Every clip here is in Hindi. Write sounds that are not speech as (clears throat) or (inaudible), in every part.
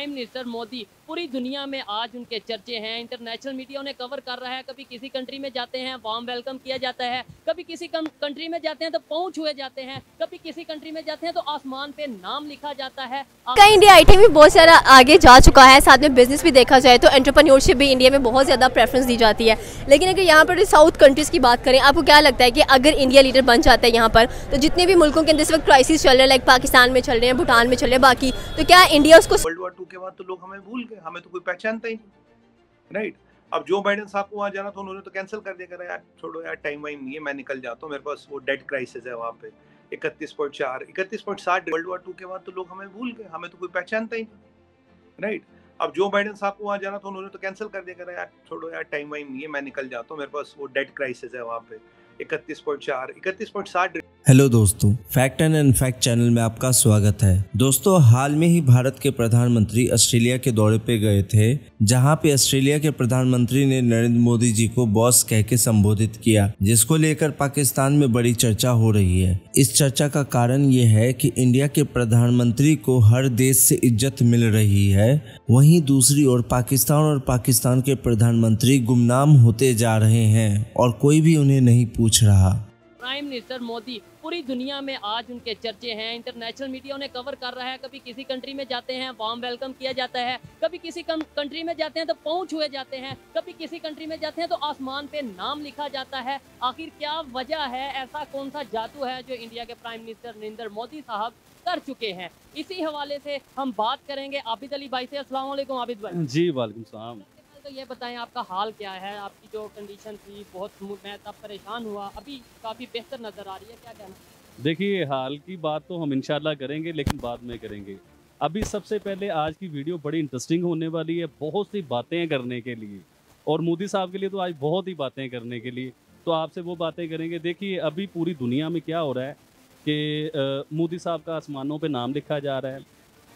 प्राइम मिनिस्टर मोदी पूरी दुनिया में आज उनके चर्चे हैं। इंटरनेशनल मीडिया उन्हें कवर कर रहा है। कभी किसी कंट्री में जाते हैं वार्म वेलकम किया जाता है। कभी किसी कंट्री में जाते हैं तो पहुँच हुए जाते हैं। कभी किसी कंट्री में जाते हैं तो आसमान पे नाम लिखा जाता है। का इंडिया आई भी बहुत सारा आगे जा चुका है। साथ में बिज़नेस भी देखा जाए तो एंटरप्रेन्योरशिप भी इंडिया में बहुत ज़्यादा प्रेफरेंस दी जाती है। लेकिन अगर यहाँ पर साउथ कंट्रीज़ की बात करें आपको क्या लगता है कि अगर इंडिया लीडर बन जाता है यहाँ पर तो जितने भी मुल्कों के अंदर इस वक्त क्राइसिस चल रहे हैं लाइक पाकिस्तान में चल रहे हैं भूटान में चल रहे हैं बाकी तो क्या इंडिया उसको वर्ल्ड वॉर टू के बाद तो लोग हमें भूल गए, हमें तो कोई पहचानता ही नहीं। राइट अब जो बाइडेन साहब को वहाँ जाना था, उन्होंने तो कैंसिल कर दिया करा यार, छोड़ो यार टाइम वाइम नहीं है, मैं निकल जाता हूँ, मेरे पास वो डेड क्राइसिस है वहाँ पे, इकतीस पॉइंट चार, इकतीस पॉइंट साठ वर्ल्ड वॉर टू के बाद तो लोग हमें भूल गए, हमें तो कोई पहचानता ही नहीं। राइट अब जो बाइडेन साहब को वहाँ जाना था, उन्होंने तो कैंसिल कर दिया करा यार, छोड़ो यार टाइम वाइम नहीं है, मैं निकल जाता हूँ, मेरे पास वो डेड क्राइसिस है वहाँ पे, इकतीस पॉइंट चार, इकतीस पॉइंट साठ हेलो दोस्तों, फैक्ट एंड इनफैक्ट चैनल में आपका स्वागत है। दोस्तों, हाल में ही भारत के प्रधानमंत्री ऑस्ट्रेलिया के दौरे पे गए थे, जहाँ पे ऑस्ट्रेलिया के प्रधानमंत्री ने नरेंद्र मोदी जी को बॉस कह के संबोधित किया, जिसको लेकर पाकिस्तान में बड़ी चर्चा हो रही है। इस चर्चा का कारण ये है कि इंडिया के प्रधानमंत्री को हर देश से इज़्ज़त मिल रही है। वहीं दूसरी ओर पाकिस्तान और पाकिस्तान के प्रधानमंत्री गुमनाम होते जा रहे हैं, और कोई भी उन्हें नहीं पूछ रहा। प्राइम मिनिस्टर मोदी पूरी दुनिया में आज उनके चर्चे हैं। इंटरनेशनल मीडिया उन्हें कवर कर रहा है। कभी किसी कंट्री में जाते हैं वार्म वेलकम किया जाता है। कभी किसी कंट्री में जाते हैं तो पहुँच हुए जाते हैं। कभी किसी कंट्री में जाते हैं तो आसमान पे नाम लिखा जाता है। आखिर क्या वजह है? ऐसा कौन सा जादू है जो इंडिया के प्राइम मिनिस्टर नरेंद्र मोदी साहब कर चुके हैं? इसी हवाले से हम बात करेंगे आबिद अली भाई से। असला आबिद भाई। जी सलाम। तो ये बताएँ आपका हाल क्या है? आपकी जो कंडीशन थी, बहुत मैं तब परेशान हुआ। अभी काफ़ी बेहतर नज़र आ रही है, क्या कहना? देखिए, हाल की बात तो हम इनशाला करेंगे, लेकिन बाद में करेंगे। अभी सबसे पहले आज की वीडियो बड़ी इंटरेस्टिंग होने वाली है, बहुत सी बातें करने के लिए। और मोदी साहब के लिए तो आज बहुत ही बातें करने के लिए। तो आपसे वो बातें करेंगे। देखिए, अभी पूरी दुनिया में क्या हो रहा है कि मोदी साहब का आसमानों पे नाम लिखा जा रहा है।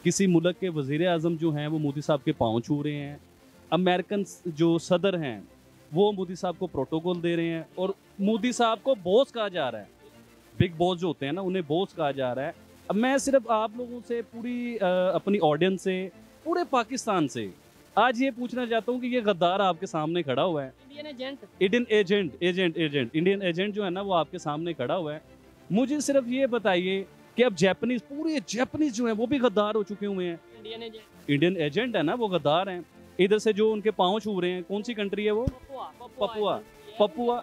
किसी मुल्क के वज़ी अजम जो हैं, वो मोदी साहब के पाँव छू रहे हैं। अमेरिकन जो सदर हैं वो मोदी साहब को प्रोटोकॉल दे रहे हैं और मोदी साहब को बॉस कहा जा रहा है। बिग बॉस जो होते हैं ना उन्हें बॉस कहा जा रहा है। अब मैं सिर्फ़ आप लोगों से पूरी आ, अपनी ऑडियंस से पूरे पाकिस्तान से आज ये पूछना चाहता हूँ कि ये गद्दार आपके सामने खड़ा हुआ है। Indian agent Indian agent agent agent Indian agent जो है ना वो आपके सामने खड़ा हुआ है। मुझे सिर्फ़ ये बताइए कि अब जैपनीज पूरे जैपनीज जो है वो भी गद्दार हो चुके हुए हैं। इंडियन एजेंट इंडियन एजेंट है ना वो गद्दार हैं। इधर से जो उनके पाँव छू रहे हैं कौन सी कंट्री है वो? पपुआ पपुआ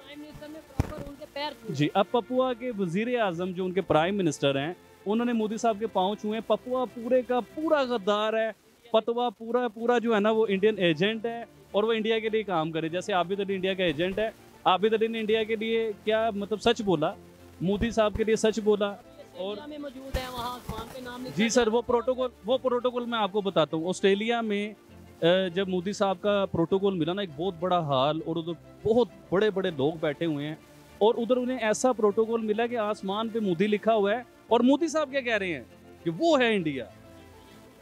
जी अब पपुआ के वज़ीर आज़म जो उनके प्राइम मिनिस्टर हैं उन्होंने मोदी साहब के पाँव छुए पपुआ पूरे का पूरा गद्दार है। पतवा पूरा पूरा जो है ना वो इंडियन एजेंट है और वो इंडिया के लिए काम करे। जैसे आबिद अली इंडिया का एजेंट है। आबिद अली ने इंडिया के लिए क्या मतलब सच बोला? मोदी साहब के लिए सच बोला और मौजूद है वहाँ पे नाम जी सर वो प्रोटोकॉल वो प्रोटोकॉल मैं आपको बताता हूँ। ऑस्ट्रेलिया में जब मोदी साहब का प्रोटोकॉल मिला ना, एक बहुत बड़ा हाल, और उधर बहुत बड़े बड़े लोग बैठे हुए हैं, और उधर उन्हें ऐसा प्रोटोकॉल मिला कि आसमान पे मोदी लिखा हुआ है, और मोदी साहब क्या कह रहे हैं कि वो है इंडिया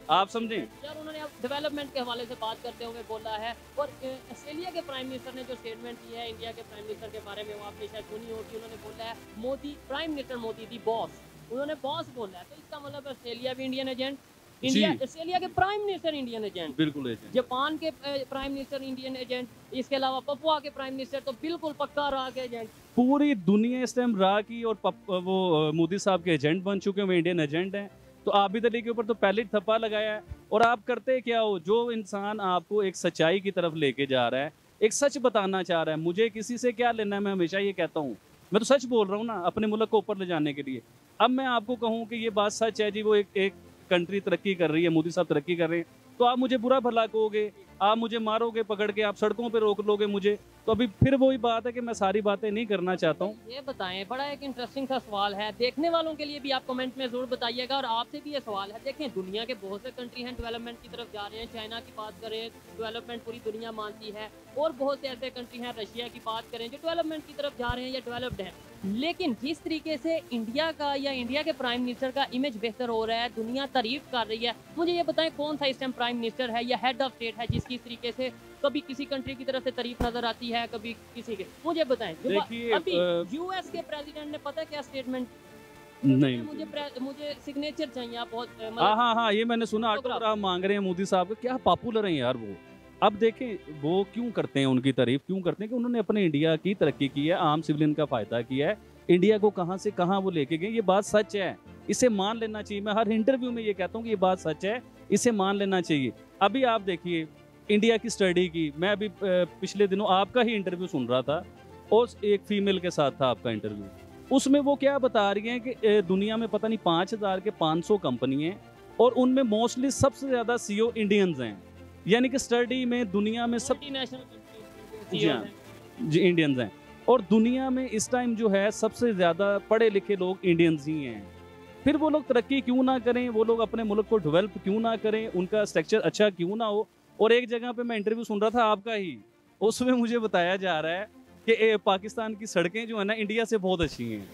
आप समझें? उन्होंने डेवलपमेंट के हवाले से बात करते हुए बोला है, और ऑस्ट्रेलिया के प्राइम मिनिस्टर ने जो स्टेटमेंट की है इंडिया के प्राइम मिनिस्टर के बारे में वो आपने शायद सुनी होगी, उन्होंने बोला है, Modi prime minister Modi the boss उन्होंने बॉस बोला है तो इसका मतलब ऑस्ट्रेलिया भी इंडियन एजेंट इंडिया ऑस्ट्रेलिया के प्राइम मिनिस्टर इंडियन एजेंट बिल्कुल एजेंट जापान के प्राइम मिनिस्टर इंडियन एजेंट इसके अलावा पपुआ के प्राइम मिनिस्टर तो बिल्कुल पक्का रहा के एजेंट पूरी दुनिया इस टाइम रहा की और वो मोदी साहब के एजेंट बन चुके हैं इंडियन एजेंट हैं। तो आबिद अली के ऊपर तो पहले थप्पा लगाया है। और आप करते क्या हो? जो इंसान आपको एक सच्चाई की तरफ़ लेके जा रहा है एक सच बताना चाह रहा है मुझे किसी से क्या लेना है? मैं हमेशा ये कहता हूँ। मैं तो सच बोल रहा हूँ ना अपने मुल्क को ऊपर ले जाने के लिए। अब मैं आपको कहूँ कि ये बात सच है जी वो एक एक कंट्री तरक्की कर रही है, मोदी साहब तरक्की कर रहे हैं। तो आप मुझे बुरा भला कहोगे? आप मुझे मारोगे पकड़ के आप सड़कों पे रोक लोगे मुझे। तो अभी फिर वही बात है कि मैं सारी बातें नहीं करना चाहता हूँ। ये बताएँ, बड़ा एक इंटरेस्टिंग सा सवाल है। देखने वालों के लिए भी आप कमेंट में ज़रूर बताइएगा और आपसे भी ये सवाल है। देखें, दुनिया के बहुत से कंट्री हैं डेवलपमेंट की तरफ़ जा रहे हैं। चाइना की बात करें डेवलपमेंट पूरी दुनिया मानती है। और बहुत से ऐसे कंट्री हैं रशिया की बात करें, जो डेवलपमेंट की तरफ़ जा रहे हैं या डेवलप्ड हैं। लेकिन जिस तरीके से इंडिया का या इंडिया के प्राइम मिनिस्टर का इमेज बेहतर हो रहा है, दुनिया तारीफ़ कर रही है, मुझे ये बताएँ कौन सा इस टाइम प्राइम मिनिस्टर है या हेड ऑफ़ स्टेट है जिसकी इस तरीके से कभी किसी कंट्री की तरफ़ से तारीफ़ नज़र आती है कभी किसी के। मुझे बताएँ अभी यूएस के प्रेसिडेंट ने पता क्या स्टेटमेंट नहीं। मुझे मुझे सिग्नेचर चाहिए आप बहुत हाँ मतलब हाँ हाँ ये मैंने सुना Autograph। ऑटोग्राफ मांग रहे हैं मोदी साहब का। क्या पॉपुलर हैं यार वो? अब देखें वो क्यों करते हैं उनकी तारीफ़? क्यों करते हैं कि उन्होंने अपने इंडिया की तरक्की की है आम सिविलियन का फ़ायदा किया है। इंडिया को कहाँ से कहाँ वो लेके गए ये बात सच है। इसे मान लेना चाहिए। मैं हर इंटरव्यू में ये कहता हूँ कि ये बात सच है इसे मान लेना चाहिए। अभी आप देखिए इंडिया की स्टडी की। मैं अभी पिछले दिनों आपका ही इंटरव्यू सुन रहा था और एक फीमेल के साथ था आपका इंटरव्यू उसमें वो क्या बता रही हैं कि दुनिया में पता नहीं पाँच हज़ार के पाँच सौ कंपनी हैं और उनमें मोस्टली सबसे ज़्यादा सीईओ इंडियंस हैं। यानी कि स्टडी में दुनिया में सब जी हाँ। जी इंडियंस हैं। और दुनिया में इस टाइम जो है सबसे ज़्यादा पढ़े लिखे लोग इंडियंस ही हैं। फिर वो लोग तरक्की क्यों ना करें? वो लोग अपने मुल्क को डेवलप क्यों ना करें? उनका स्ट्रक्चर अच्छा क्यों ना हो? और एक जगह पे मैं इंटरव्यू सुन रहा था आपका ही, उसमें मुझे बताया जा रहा है कि पाकिस्तान की सड़कें जो है ना, इंडिया से बहुत अच्छी हैं।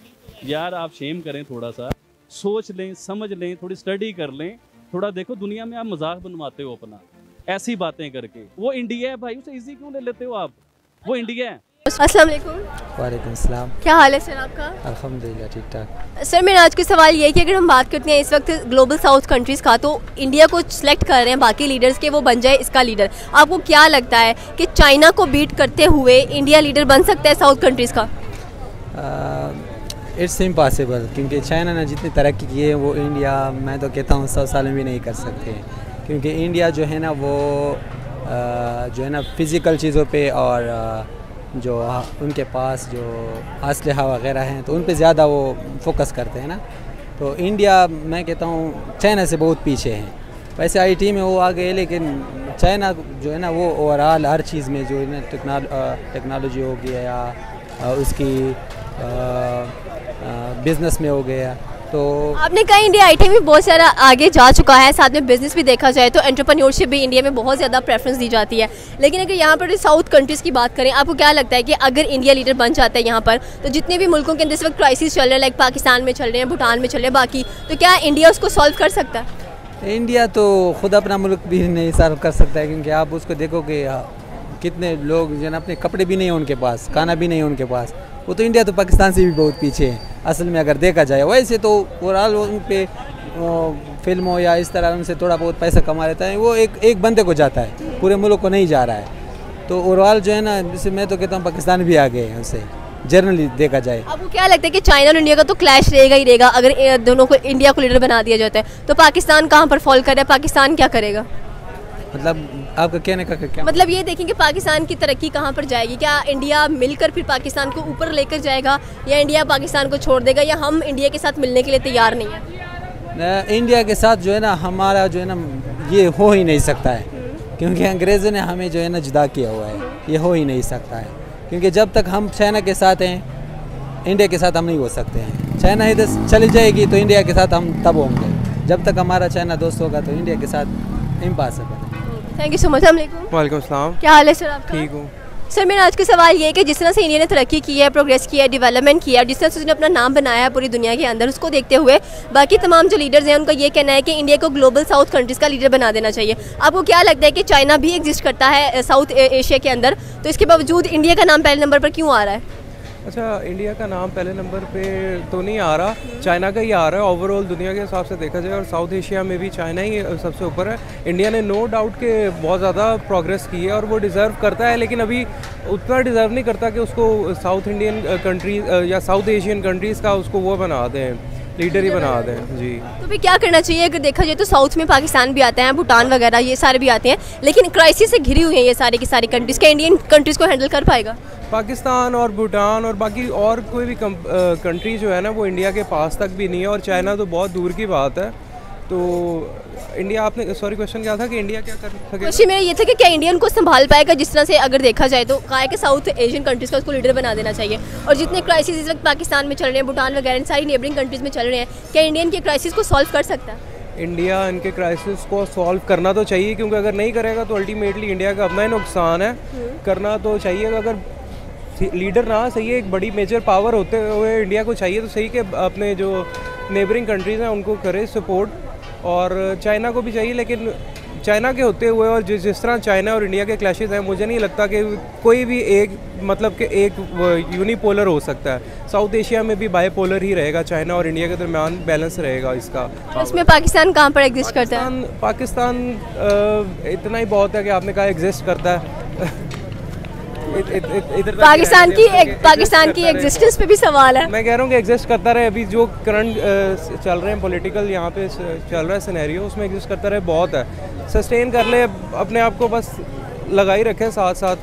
यार आप शेम करें थोड़ा सा, सोच लें, समझ लें, थोड़ी स्टडी कर लें, थोड़ा देखो दुनिया में आप मज़ाक बनवाते हो अपना, ऐसी बातें करके। वो इंडिया है भाई, उसे इजी क्यों ले लेते हो आप? वो इंडिया है। अस्सलाम वालेकुम वालेकुम सलाम क्या हाल है सर आपका? अल्हम्दुलिल्लाह ठीक ठाक। सर मेरा आज का सवाल ये है कि अगर हम बात करते हैं इस वक्त ग्लोबल साउथ कंट्रीज़ का तो इंडिया को सिलेक्ट कर रहे हैं बाकी लीडर्स के वो बन जाए इसका लीडर आपको क्या लगता है कि चाइना को बीट करते हुए इंडिया लीडर बन सकता है साउथ कंट्रीज़ का? इट्स इम्पॉसिबल क्योंकि चाइना ने जितनी तरक्की की है वो इंडिया मैं तो कहता हूँ सौ साल में भी नहीं कर सकते। क्योंकि इंडिया जो है ना वो आ, जो है ना फ़िज़िकल चीज़ों पर और आ, जो उनके पास जो असलहा वगैरह हैं तो उन पर ज़्यादा वो फोकस करते हैं ना। तो इंडिया मैं कहता हूँ चाइना से बहुत पीछे हैं। वैसे आईटी में वो आ गए लेकिन चाइना जो है ना, वो ओवरऑल हर चीज़ में जो है ना टेक्नोलॉजी हो गया या उसकी बिज़नेस में हो गया। तो आपने कहा इंडिया आईटी में बहुत सारा आगे जा चुका है साथ में बिज़नेस भी देखा जाए तो एंटरप्रेन्योरशिप भी इंडिया में बहुत ज़्यादा प्रेफरेंस दी जाती है। लेकिन अगर यहाँ पर साउथ कंट्रीज़ की बात करें आपको क्या लगता है कि अगर इंडिया लीडर बन जाता है यहाँ पर तो जितने भी मुल्कों के अंदर इस वक्त क्राइसिस चल रहे हैं लाइक पाकिस्तान में चल रहे हैं भूटान में चल रहे हैं बाकी तो क्या इंडिया उसको सॉल्व कर सकता है? इंडिया तो खुद अपना मुल्क भी नहीं सॉल्व कर सकता है क्योंकि आप उसको देखोगे आ, कितने लोग जो अपने कपड़े भी नहीं है उनके पास खाना भी नहीं है उनके पास। वो तो इंडिया तो पाकिस्तान से भी बहुत पीछे है। असल में अगर देखा जाए वैसे तो ओवरऑल उन पर फ़िल्मों या इस तरह उनसे थोड़ा बहुत पैसा कमा लेता है। वो एक एक बंदे को जाता है पूरे मुल्क को नहीं जा रहा है। तो ओवरऑल जो है ना जैसे मैं तो कहता हूँ पाकिस्तान भी आ गए हैं उससे जनरली देखा जाए। आपको क्या लगता है कि चाइना और इंडिया का तो क्लैश रहेगा ही रहेगा अगर दोनों को इंडिया को लीडर बना दिया जाता है तो पाकिस्तान कहाँ पर फॉल कर रहा है? पाकिस्तान क्या करेगा? मतलब आपका कहने का क्या मतलब? ये देखेंगे पाकिस्तान की तरक्की कहाँ पर जाएगी? क्या इंडिया मिलकर फिर पाकिस्तान को ऊपर लेकर जाएगा? या इंडिया पाकिस्तान को छोड़ देगा? या हम इंडिया के साथ मिलने के लिए तैयार नहीं है? इंडिया के साथ जो है ना हमारा जो है ना ये हो ही नहीं सकता है। क्योंकि अंग्रेज़ों ने हमें जो है ना जुदा किया हुआ है। ये हो ही नहीं सकता है। क्योंकि जब तक हम चाइना के साथ हैं इंडिया के साथ हम नहीं हो सकते हैं। चाइना इधर चली जाएगी तो इंडिया के साथ हम तब होंगे। जब तक हमारा चाइना दोस्त होगा तो इंडिया के साथ impossible thank you so much वालेकुम सलाम क्या हाल है सर आपका? ठीक हूँ। सर मेरा आज का सवाल ये है कि जिस तरह से इंडिया ने तरक्की की है प्रोग्रेस किया है डेवलपमेंट किया है जिस तरह से उसने अपना नाम बनाया है पूरी दुनिया के अंदर उसको देखते हुए बाकी तमाम जो लीडर्स हैं उनका ये कहना है कि इंडिया को ग्लोबल साउथ कंट्रीज़ का लीडर बना देना चाहिए। आपको क्या लगता है कि चाइना भी एग्जिस्ट करता है साउथ एशिया के अंदर? तो इसके बावजूद इंडिया का नाम पहले नंबर पर क्यों आ रहा है? अच्छा इंडिया का नाम पहले नंबर पे तो नहीं आ रहा। चाइना का ही आ रहा है। ओवरऑल दुनिया के हिसाब से देखा जाए और साउथ एशिया में भी चाइना ही सबसे ऊपर है। इंडिया ने नो डाउट के बहुत ज़्यादा प्रोग्रेस की है और वो डिज़र्व करता है, लेकिन अभी उतना डिज़र्व नहीं करता कि उसको साउथ इंडियन कंट्रीज़ या साउथ एशियन कंट्रीज़ का उसको वो बना दें। लीडर ही बना दें जी। तो भी क्या करना चाहिए? अगर देखा जाए तो साउथ में पाकिस्तान भी आते हैं भूटान वगैरह ये सारे भी आते हैं लेकिन क्राइसिस से घिरी हुई है ये सारे की सारी कंट्रीज़ क्या इंडियन कंट्रीज़ को हैंडल कर पाएगा? पाकिस्तान और भूटान और बाकी और कोई भी कंट्री जो है ना वो इंडिया के पास तक भी नहीं है और चाइना तो बहुत दूर की बात है। तो इंडिया आपने सॉरी क्वेश्चन क्या था कि इंडिया क्या कर सके? क्वेश्चन मेरा ये था कि क्या इंडिया उनको संभाल पाएगा जिस तरह से अगर देखा जाए तो? कहा है कि साउथ एशियन कंट्रीज़ का उसको लीडर बना देना चाहिए। और जितने क्राइसिस इस वक्त पाकिस्तान में चल रहे हैं भूटान वगैरह सारी नेबरिंग कंट्रीज़ में चल रहे हैं क्या इंडियन के क्राइसिस को सॉल्व कर सकता? है इंडिया इनके क्राइसिस को सॉल्व करना तो चाहिए क्योंकि अगर नहीं करेगा तो अल्टीमेटली इंडिया का अपना ही नुकसान है। करना तो चाहिए अगर लीडर ना सही है एक बड़ी मेजर पावर होते हुए इंडिया को चाहिए तो सही कि अपने जो नेबरिंग कंट्रीज़ हैं उनको करे सपोर्ट और चाइना को भी चाहिए लेकिन चाइना के होते हुए और जिस जिस तरह चाइना और इंडिया के क्लैशेज हैं मुझे नहीं लगता कि कोई भी एक मतलब कि एक यूनिपोलर हो सकता है। साउथ एशिया में भी बाईपोलर ही रहेगा चाइना और इंडिया के दरमियान बैलेंस रहेगा इसका। इसमें पाकिस्तान कहाँ पर एग्जिस्ट करता है? पाकिस्तान पाकिस्तान इतना ही बहुत है कि आपने कहा एग्जिस्ट करता है इत- इत- इत- इधर तक पाकिस्तान की एक पाकिस्तान की एग्जिस्टेंस पे भी सवाल है। मैं कह रहा हूँ कि एग्जिस्ट करता रहे अभी जो करंट चल रहे हैं पॉलिटिकल यहाँ पे चल रहा है सिनेरियो उसमें एग्जिस्ट करता रहे बहुत है। सस्टेन कर ले अपने आप को बस लगा ही रखें साथ साथ।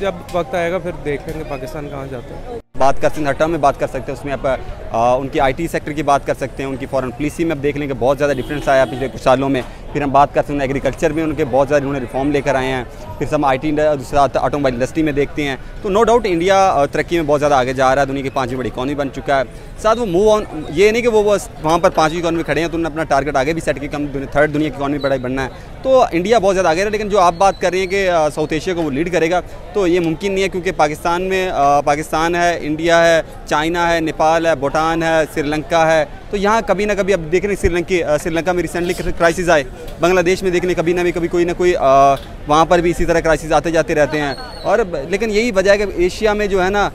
जब वक्त आएगा फिर देखेंगे पाकिस्तान कहाँ जाता है। बात कर सकते हैं टर्म में बात कर सकते हैं उसमें आप आ, उनकी आईटी सेक्टर की बात कर सकते हैं उनकी फॉरेन पॉलिसी में आप देख लेंगे बहुत ज़्यादा डिफरेंस आया पिछले कुछ सालों में। फिर हम बात कर सकते हैं एग्रीकल्चर में, उनके बहुत ज़्यादा उन्होंने रिफॉर्म लेकर आए हैं। फिर हम आई टी दूसरा ऑटोमोबाइल इंडस्ट्री में देखते हैं। तो नो डाउट इंडिया तरक्की में बहुत ज़्यादा आगे जा रहा है, दुनिया की पाँचवीं बड़ी इकॉनमी बन चुका है। साथ वो मूव ऑन ये नहीं कि वो बस वहाँ पर पाँचवीं इकॉनमी खड़े हैं तो उन्होंने अपना टारगेट आगे भी सेट किया कि हम थर्ड दुनिया की इकॉनमी बड़ा बनना है। तो इंडिया बहुत ज़्यादा आगे है लेकिन जो आप बात कर रही हैं कि साउथ एशिया को वो लीड करेगा तो ये मुमकिन नहीं है क्योंकि पाकिस्तान में पाकिस्तान है इंडिया है चाइना है नेपाल है भूटान है श्रीलंका है। तो यहाँ कभी ना कभी, अब देख रहे हैं श्रीलंका में रिसेंटली क्राइसिस आए। बांग्लादेश में देखने कभी ना भी, कभी कोई ना कोई वहाँ पर भी इसी तरह क्राइसिस आते जाते रहते हैं। और लेकिन यही वजह है कि एशिया में जो है ना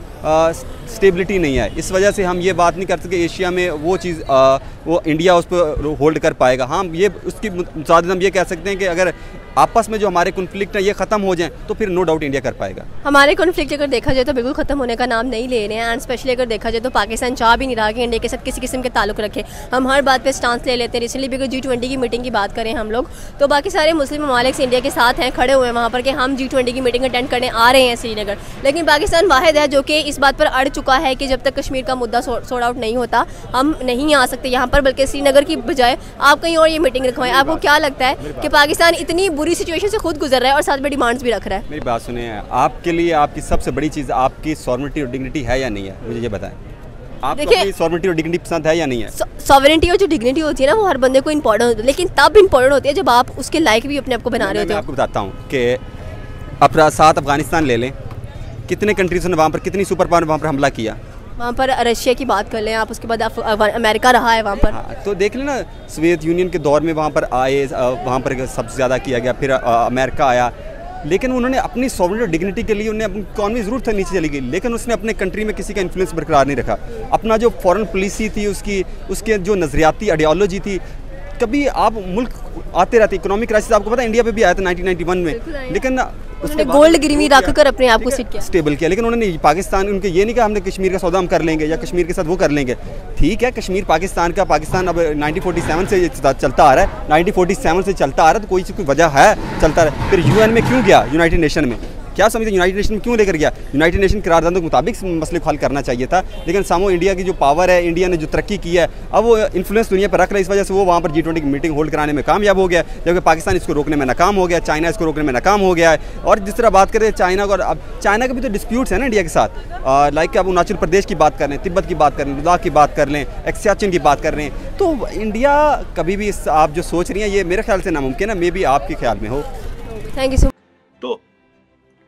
स्टेबिलिटी नहीं है। इस वजह से हम ये बात नहीं कर सकते एशिया में वो चीज़ अ, वो इंडिया उस पर होल्ड कर पाएगा। हाँ ये उसकी मुताद हम ये कह सकते हैं कि अगर आपस में जो हमारे कॉन्फ्लिक्ट ये ख़त्म हो जाएँ तो फिर नो डाउट इंडिया कर पाएगा। हमारे कॉन्फ्लिक्ट अगर देखा जाए तो बिल्कुल खत्म होने का नाम नहीं ले रहे हैं एंड स्पेशली अगर देखा जाए तो पाकिस्तान चाह भी नहीं रहा कि इंडिया के साथ किसी किस्म के ताल्लुक रखे। हम हर बात पे स्टांस ले लेते हैं। रिसेंटली अगर जी ट्वेंटी की मीटिंग की बात करें हम लोग तो बाकी सारे मुस्लिम ममालिक इंडिया के साथ हैं खड़े हुए हैं वहाँ पर कि हम जी ट्वेंटी की मीटिंग अटेंड करने आ रहे हैं श्रीनगर। लेकिन पाकिस्तान वाहिद है जो कि इस बात पर अड़ चुका है कि जब तक कश्मीर का मुद्दा सॉर्ट आउट नहीं होता हम नहीं आ सकते यहाँ पर बल्कि श्रीनगर की बजाय आप कहीं और ये मीटिंग रखवाएँ। आपको क्या लगता है कि पाकिस्तान इतनी बुरी सिचुएशन से खुद गुजर रहा है और साथ में डिमांड्स भी रख रहा है? मेरी बात सुनिए आपके लिए आपकी सबसे बड़ी चीज़ आपकी सॉर्मिटी और डिग्निटी है या नहीं है? मुझे ये बताएँ। देखिए- अपनी और डिग्निटी पसंद है या नहीं है? सॉवरेंटी और जो डिग्निटी होती है ना वो हर बंदे को इंपॉर्टेंट होती है लेकिन तब इंपॉर्टेंट होती है जब आप उसके लायक भी अपने आप को बना रहे होते हो। आपको बताता हूँ कि अपना साथ अफ़गानिस्तान ले लें कितने कंट्रीज़ ने वहाँ पर कितनी सुपर पावर वहाँ पर हमला किया? वहाँ पर रशिया की बात कर लें आप उसके बाद अमेरिका रहा है वहाँ पर। हाँ तो देख लेना सोवियत यूनियन के दौर में वहाँ पर आए वहाँ पर सबसे ज़्यादा किया गया फिर अमेरिका आया। लेकिन उन्होंने अपनी सॉवरेन और डिग्निटी के लिए उन्हें अपनी इकॉनमी ज़रूर था नीचे चली गई लेकिन उसने अपने कंट्री में किसी का इन्फ्लुएंस बरकरार नहीं रखा। अपना जो फॉरेन पॉलिसी थी उसकी उसके जो नज़रियाती आइडियोलॉजी थी कभी आप मुल्क आते रहते इकोनॉमिक क्राइसिस आपको पता है इंडिया पे भी आया था 1991 बिल्कुल आया। में लेकिन उन्होंने गोल्ड गिरवी रखकर अपने आप को सिट किया। स्टेबल किया। लेकिन उन्होंने पाकिस्तान उनके ये नहीं कहा हमने कश्मीर का सौदा हम कर लेंगे या कश्मीर के साथ वो कर लेंगे। ठीक है कश्मीर पाकिस्तान का पाकिस्तान अब 1947 से चलता- चलता आ रहा है। 1947 से चलता आ रहा है तो कोई कोई वजह है चलता रहा। फिर यूएन में क्यों गया? यूनाइटेड नेशन में। क्या समझते यूनाइटेड नेशन क्यों लेकर गया? यूनाइटेड नेशन करारदादों के मुताबिक मसले को हल करना चाहिए था, लेकिन सामो इंडिया की जो पावर है इंडिया ने जो तरक्की की है, अब वो इन्फ्लुएंस दुनिया पर रख रहा है, इस वजह से वो वहाँ पर जी ट्वेंटी की मीटिंग होल्ड कराने में कामयाब हो गया, जबकि पाकिस्तान इसको रोकने में नाकाम हो गया चाइना इसको रोकने में नाकाम हो गया है। और जिस तरह बात करें चाइना और अब चाइना के भी तो डिस्प्यूट्स हैं ना इंडिया के साथ। लाइक अब अरुणाचल प्रदेश की बात कर लें, तिब्बत की बात कर लें, लद्दाख की बात कर लें, एक्सियाचिन की बात कर लें तो इंडिया कभी भी आप जो सोच रही हैं, ये मेरे ख्याल से नामुमकिन है मे भी आपके ख्याल में हो। थैंक यू सो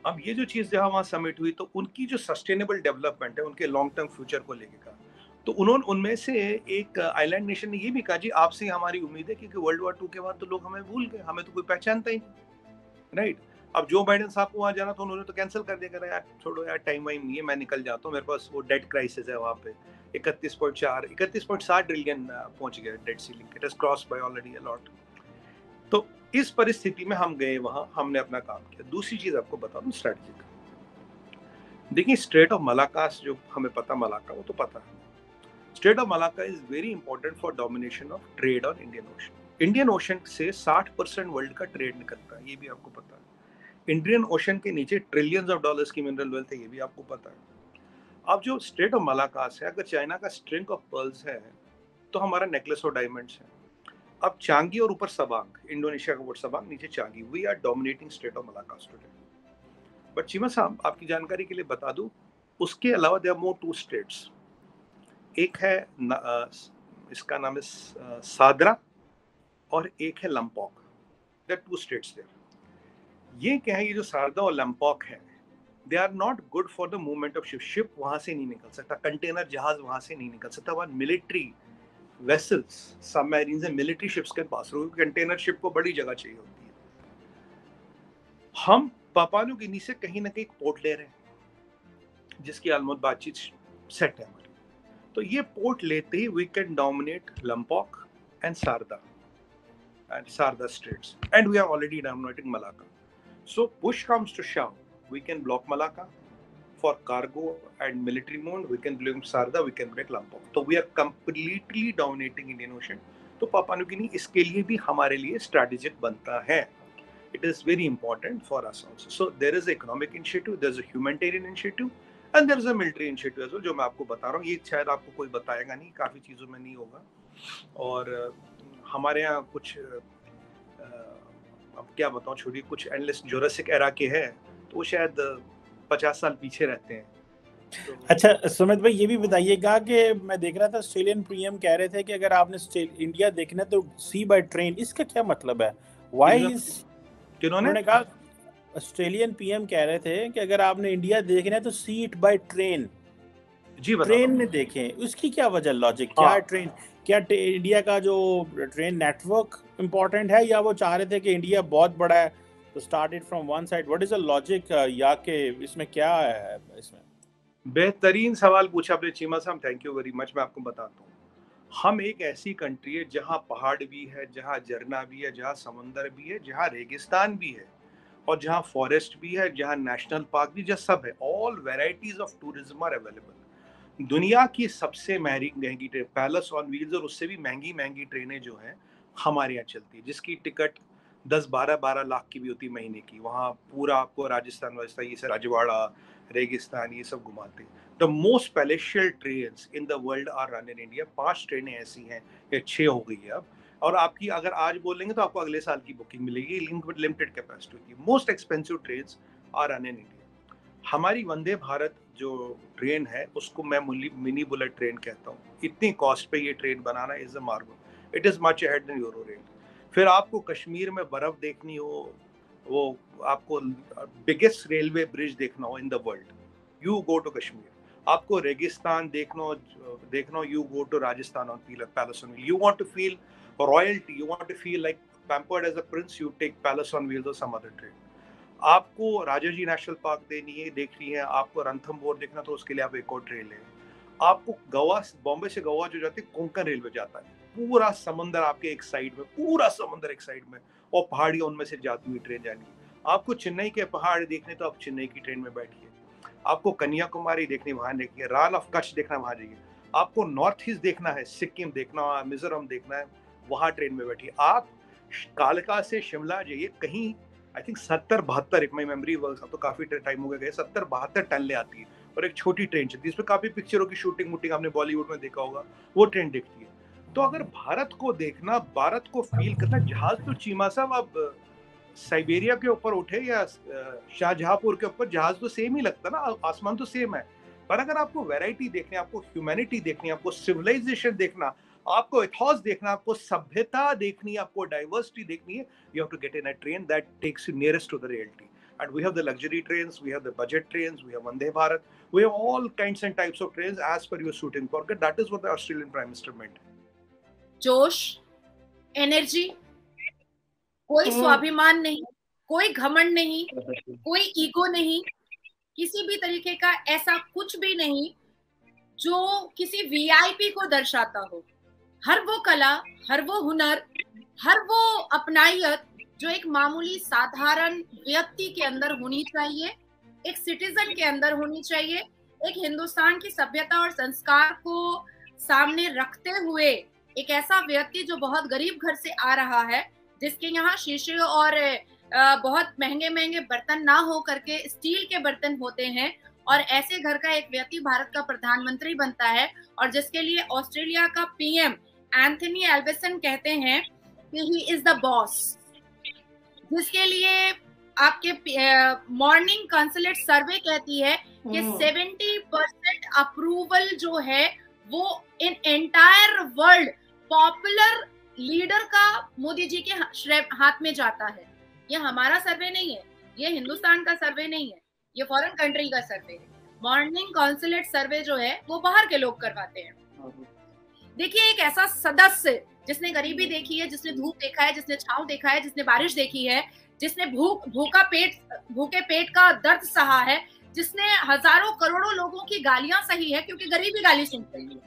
अब ये जो चीज़ जहाँ वहाँ समिट हुई तो उनकी जो सस्टेनेबल डेवलपमेंट है, उनके लॉन्ग टर्म फ्यूचर को लेके कहा। तो उन्होंने, उनमें से एक आइलैंड नेशन ने ये भी कहा, जी, आपसे हमारी उम्मीद है क्योंकि वर्ल्ड वॉर टू के बाद तो लोग हमें भूल गए, हमें तो कोई पहचानता ही नहीं। राइट अब जो बाइडन साहब को वहाँ जाना था उन्होंने तो कैंसिल कर दिया यार, छोड़ो यार टाइम वाइम नहीं है, मैं निकल जाता हूँ, मेरे पास वो डेट क्राइसिस है वहाँ पे, इकतीस पॉइंट चार, इकतीस पॉइंट सात ट्रिलियन पहुँच गया debt ceiling it is cross by already a lot तो इस परिस्थिति में हम गए वहाँ, हमने अपना काम किया। दूसरी चीज़ आपको बता दूँ स्ट्रेटजी का देखिए स्ट्रेट ऑफ़ मलाकास जो हमें पता मलाका वो तो पता है। Strait of Malacca is very important for domination of trade on Indian Ocean Indian Ocean से 60 परसेंट वर्ल्ड का ट्रेड निकलता है, ये भी आपको पता है। इंडियन ओशन के नीचे ट्रिलियंस ऑफ़ डॉलर्स की मिनरल वेल्थ है, ये भी आपको पता है। अब जो स्ट्रेट ऑफ़ मलाकास है अगर चाइना का स्ट्रिंग ऑफ़ पर्ल्स है तो हमारा नेकलेस ऑफ़ डायमंड्स है। अब चांगी और ऊपर सबांग इंडोनेशिया का वर्ड सबांग नीचे Changi we are dominating state of Malaccas today but Cheema sahab आपकी जानकारी के लिए बता दूँ उसके अलावा देयर मोर टू स्टेट्स एक है न, अ, इसका नाम है सादरा और एक है Lombok. There two states there ये क्या है ये जो सारदा और लंपोक है they are not good for the movement of ship ship वहाँ से नहीं निकल सकता कंटेनर जहाज़ वहाँ से नहीं निकल सकता वहाँ military vessels submarines and military ships can pass through container ship को बड़ी जगह चाहिए होती है। हम पापानु गिनी से कहीं ना कहीं पोर्ट ले रहे हैं, जिसकी ऑलमोस्ट बातचीत सेट है हमारी। तो ये पोर्ट लेते ही we can dominate Lombok and Sarda and Sarda straits and we are already dominating Malacca. So push comes to shove we can block Malacca. For cargo and military mode we can blame sarda we can break lampok तो we are completely dominating indian ocean तो पापा न्यूगिनी इसके लिए भी हमारे लिए स्ट्रेटेजिक बनता है it is very important for us also. So there is economic initiative, there is a humanitarian initiative, and there is a military initiative as well, जो मैं आपको बता रहा हूँ ये शायद आपको कोई बताएगा नहीं काफ़ी चीज़ों में नहीं होगा और हमारे यहाँ कुछ अब क्या बताऊँ छोड़िए कुछ एंडलेस जोरसिक एरा के हैं तो वो शायद पचास साल पीछे रहते हैं। तो अच्छा सुमित भाई ये भी बताइएगा कि मैं देख रहा था ऑस्ट्रेलियन पीएम कह रहे थे कि अगर आपने इंडिया देखना तो सी बाय ट्रेन इसका क्या मतलब है? वाई इज़ किन्होंने? कहा ऑस्ट्रेलियन पीएम कह रहे थे कि अगर आपने इंडिया देखना है तो seat by train G train में देखें उसकी क्या वजह लॉजिक क्या हाँ। ट्रेन क्या इंडिया का जो ट्रेन नेटवर्क इम्पोर्टेंट है या वो चाह रहे थे कि इंडिया बहुत बड़ा है? तो started from one side what is the logic या के इसमें क्या है इसमें? बेहतरीन सवाल पूछा आपने, चीमा साहब थैंक यू वेरी मच मैं आपको बताता हूँ। हम एक ऐसी कंट्री है जहाँ पहाड़ भी है, जहाँ झरना भी है, जहाँ समंदर भी है, जहाँ रेगिस्तान भी है और जहाँ फॉरेस्ट भी है, जहाँ नेशनल पार्क भी, जहाँ सब है। All varieties of tourism are available दुनिया की सबसे महँगी महँगी ट्रेन पैलेस ऑन व्हील्स और उससे भी महँगी महँगी ट्रेनें जो हैं, हमारे यहाँ चलती है, जिसकी टिकट दस बारह बारह लाख की भी होती महीने की। वहाँ पूरा आपको राजस्थान वाजस्थान ये सब राजवाड़ा, रेगिस्तान, ये सब घुमाते हैं। The most palatial train in the world are run in India पाँच ट्रेनें ऐसी हैं, या छः हो गई है अब। और आपकी अगर आज बोलेंगे तो आपको अगले साल की बुकिंग मिलेगी लिमिटेड कैपेसिटी की most expensive train are run in India हमारी वंदे भारत जो ट्रेन है, उसको मैं मिनी बुलेट ट्रेन कहता हूँ। इतनी कॉस्ट पे ये train banana is a marble it is much ahead then euro rail फिर आपको कश्मीर में बर्फ़ देखनी हो, वो आपको बिगेस्ट रेलवे ब्रिज देखना हो in the world you go to Kashmir आपको रेगिस्तान देखना हो देखना हो you go to Rajasthan on palace on you want to feel royalty you want to feel like pampered as a prince you take palace on wheels और सम अदर ट्रेन आपको राजाजी नेशनल पार्क देनी है, देखनी है, आपको रणथम्बोर देखना तो उसके लिए आप एक और ट्रेन लें आपको गोवा बॉम्बे से गोवा जो जाती है, कोंकण रेलवे जाता है। पूरा समंदर आपके एक साइड में, पूरा समंदर एक साइड में, और पहाड़ियाँ उनमें से जाती हुई ट्रेन जानी आपको चेन्नई के पहाड़ देखने तो आप चेन्नई की ट्रेन में बैठिए। आपको कन्याकुमारी देखनी वहाँ देखिए रान ऑफ़ कच्छ देखना वहाँ जाइए। आपको नॉर्थ ईस्ट देखना है, सिक्किम देखना है मिजोरम देखना है, वहाँ ट्रेन में बैठिए। आप कालका से शिमला जाइए, कहीं आई थिंक सत्तर बहत्तर, एक माई मेमोरी तो काफ़ी टाइम हो गए सत्तर बहत्तर टन ले आती है। और एक छोटी ट्रेन चलती है इसमें काफ़ी पिक्चरों की शूटिंग वूटिंग आपने बॉलीवुड में देखा होगा, वो ट्रेन देखती है। तो अगर भारत को देखना भारत को फील करना जहाज़ तो चीमा साहब अब साइबेरिया के ऊपर उठे या शाहजहांपुर के ऊपर जहाज़ तो सेम ही लगता ना आसमान तो सेम है। पर अगर आपको वैरायटी देखनी आपको ह्यूमैनिटी देखनी आपको सिविलाइजेशन देखना आपको इथॉस देखना आपको सभ्यता देखनी आपको डाइवर्सिटी देखनी है you have to get in a train that takes you nearest to the reality and we have the luxury trains we have the budget trains we have vande bharat we have all kinds and types of trains as per your suiting. Pocket that is what the australian prime minister meant. जोश एनर्जी कोई हम्म। स्वाभिमान नहीं कोई घमंड नहीं कोई ईगो नहीं किसी भी तरीके का ऐसा कुछ भी नहीं जो किसी वीआईपी को दर्शाता हो हर वो कला हर वो हुनर हर वो अपनाइत जो एक मामूली साधारण व्यक्ति के अंदर होनी चाहिए एक सिटीजन के अंदर होनी चाहिए एक हिंदुस्तान की सभ्यता और संस्कार को सामने रखते हुए एक ऐसा व्यक्ति जो बहुत गरीब घर से आ रहा है जिसके यहाँ शीशे और बहुत महँगे महँगे बर्तन ना हो करके स्टील के बर्तन होते हैं और ऐसे घर का एक व्यक्ति भारत का प्रधानमंत्री बनता है और जिसके लिए ऑस्ट्रेलिया का पीएम एंथनी एल्बेसन कहते हैं कि ही इज़ द बॉस जिसके लिए आपके मॉर्निंग कंसुलेट सर्वे कहती है कि सेवेंटी परसेंट अप्रूवल जो है वो in entire world popular leader का मोदी जी के हाथ में जाता है। ये हमारा सर्वे नहीं है, ये हिंदुस्तान का सर्वे नहीं है, ये फॉरेन कंट्री का सर्वे है। मॉर्निंग कॉन्सुलेट सर्वे जो है, वो बाहर के लोग करवाते हैं। देखिए, एक ऐसा सदस्य जिसने गरीबी देखी है, जिसने धूप देखा है, जिसने छाव देखा है, जिसने बारिश देखी है, जिसने भूख, भूखा पेट, भूखे पेट का दर्द सहा है, जिसने हज़ारों करोड़ों लोगों की गालियाँ सही है, क्योंकि गरीबी गाली सुनते हैं,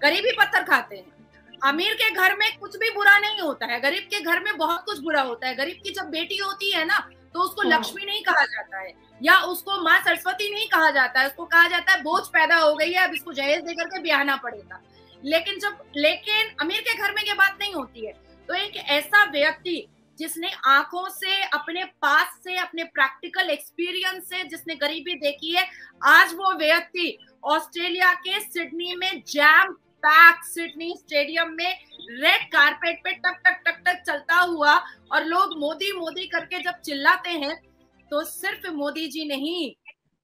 गरीबी पत्थर खाते हैं। अमीर के घर में कुछ भी बुरा नहीं होता है गरीब के घर में बहुत कुछ बुरा होता है गरीब की जब बेटी होती है ना तो उसको हाँ। लक्ष्मी नहीं कहा जाता है या उसको माँ सरस्वती नहीं कहा जाता है उसको कहा जाता है बोझ पैदा हो गई है अब इसको जहेज देकर के ब्याहना पड़ेगा लेकिन जब लेकिन अमीर के घर में ये बात नहीं होती है तो एक ऐसा व्यक्ति जिसने आँखों से अपने पास से अपने प्रैक्टिकल एक्सपीरियंस से जिसने गरीबी देखी है आज वो व्यक्ति ऑस्ट्रेलिया के सिडनी में जैम पैक सिडनी स्टेडियम में रेड कारपेट पे टक टक टक टक चलता हुआ और लोग मोदी मोदी करके जब चिल्लाते हैं तो सिर्फ़ मोदी जी नहीं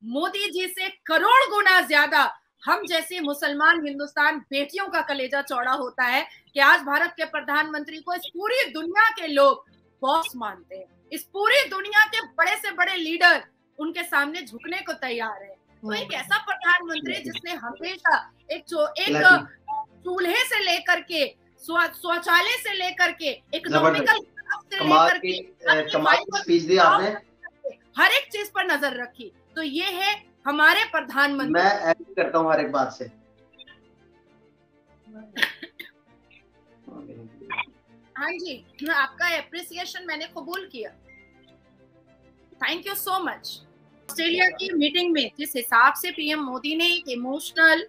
मोदी जी से करोड़ गुना ज़्यादा हम जैसे मुसलमान हिंदुस्तान बेटियों का कलेजा चौड़ा होता है कि आज भारत के प्रधानमंत्री को इस पूरी दुनिया के लोग बॉस मानते हैं। इस पूरी दुनिया के बड़े से बड़े लीडर उनके सामने झुकने को तैयार है। तो एक ऐसा प्रधानमंत्री जिसने हमेशा एक जो एक चूल्हे से लेकर के शौचालय से लेकर के इकोनॉमिकल से लेकर के हर एक चीज़ पर नज़र रखी। तो ये है हमारे प्रधानमंत्री। मैं एग्री करता हूँ हर एक बात से। हाँ जी आपका एप्रिसिएशन मैंने कबूल किया। Thank you so much Australia की मीटिंग में जिस हिसाब से पीएम मोदी ने एक इमोशनल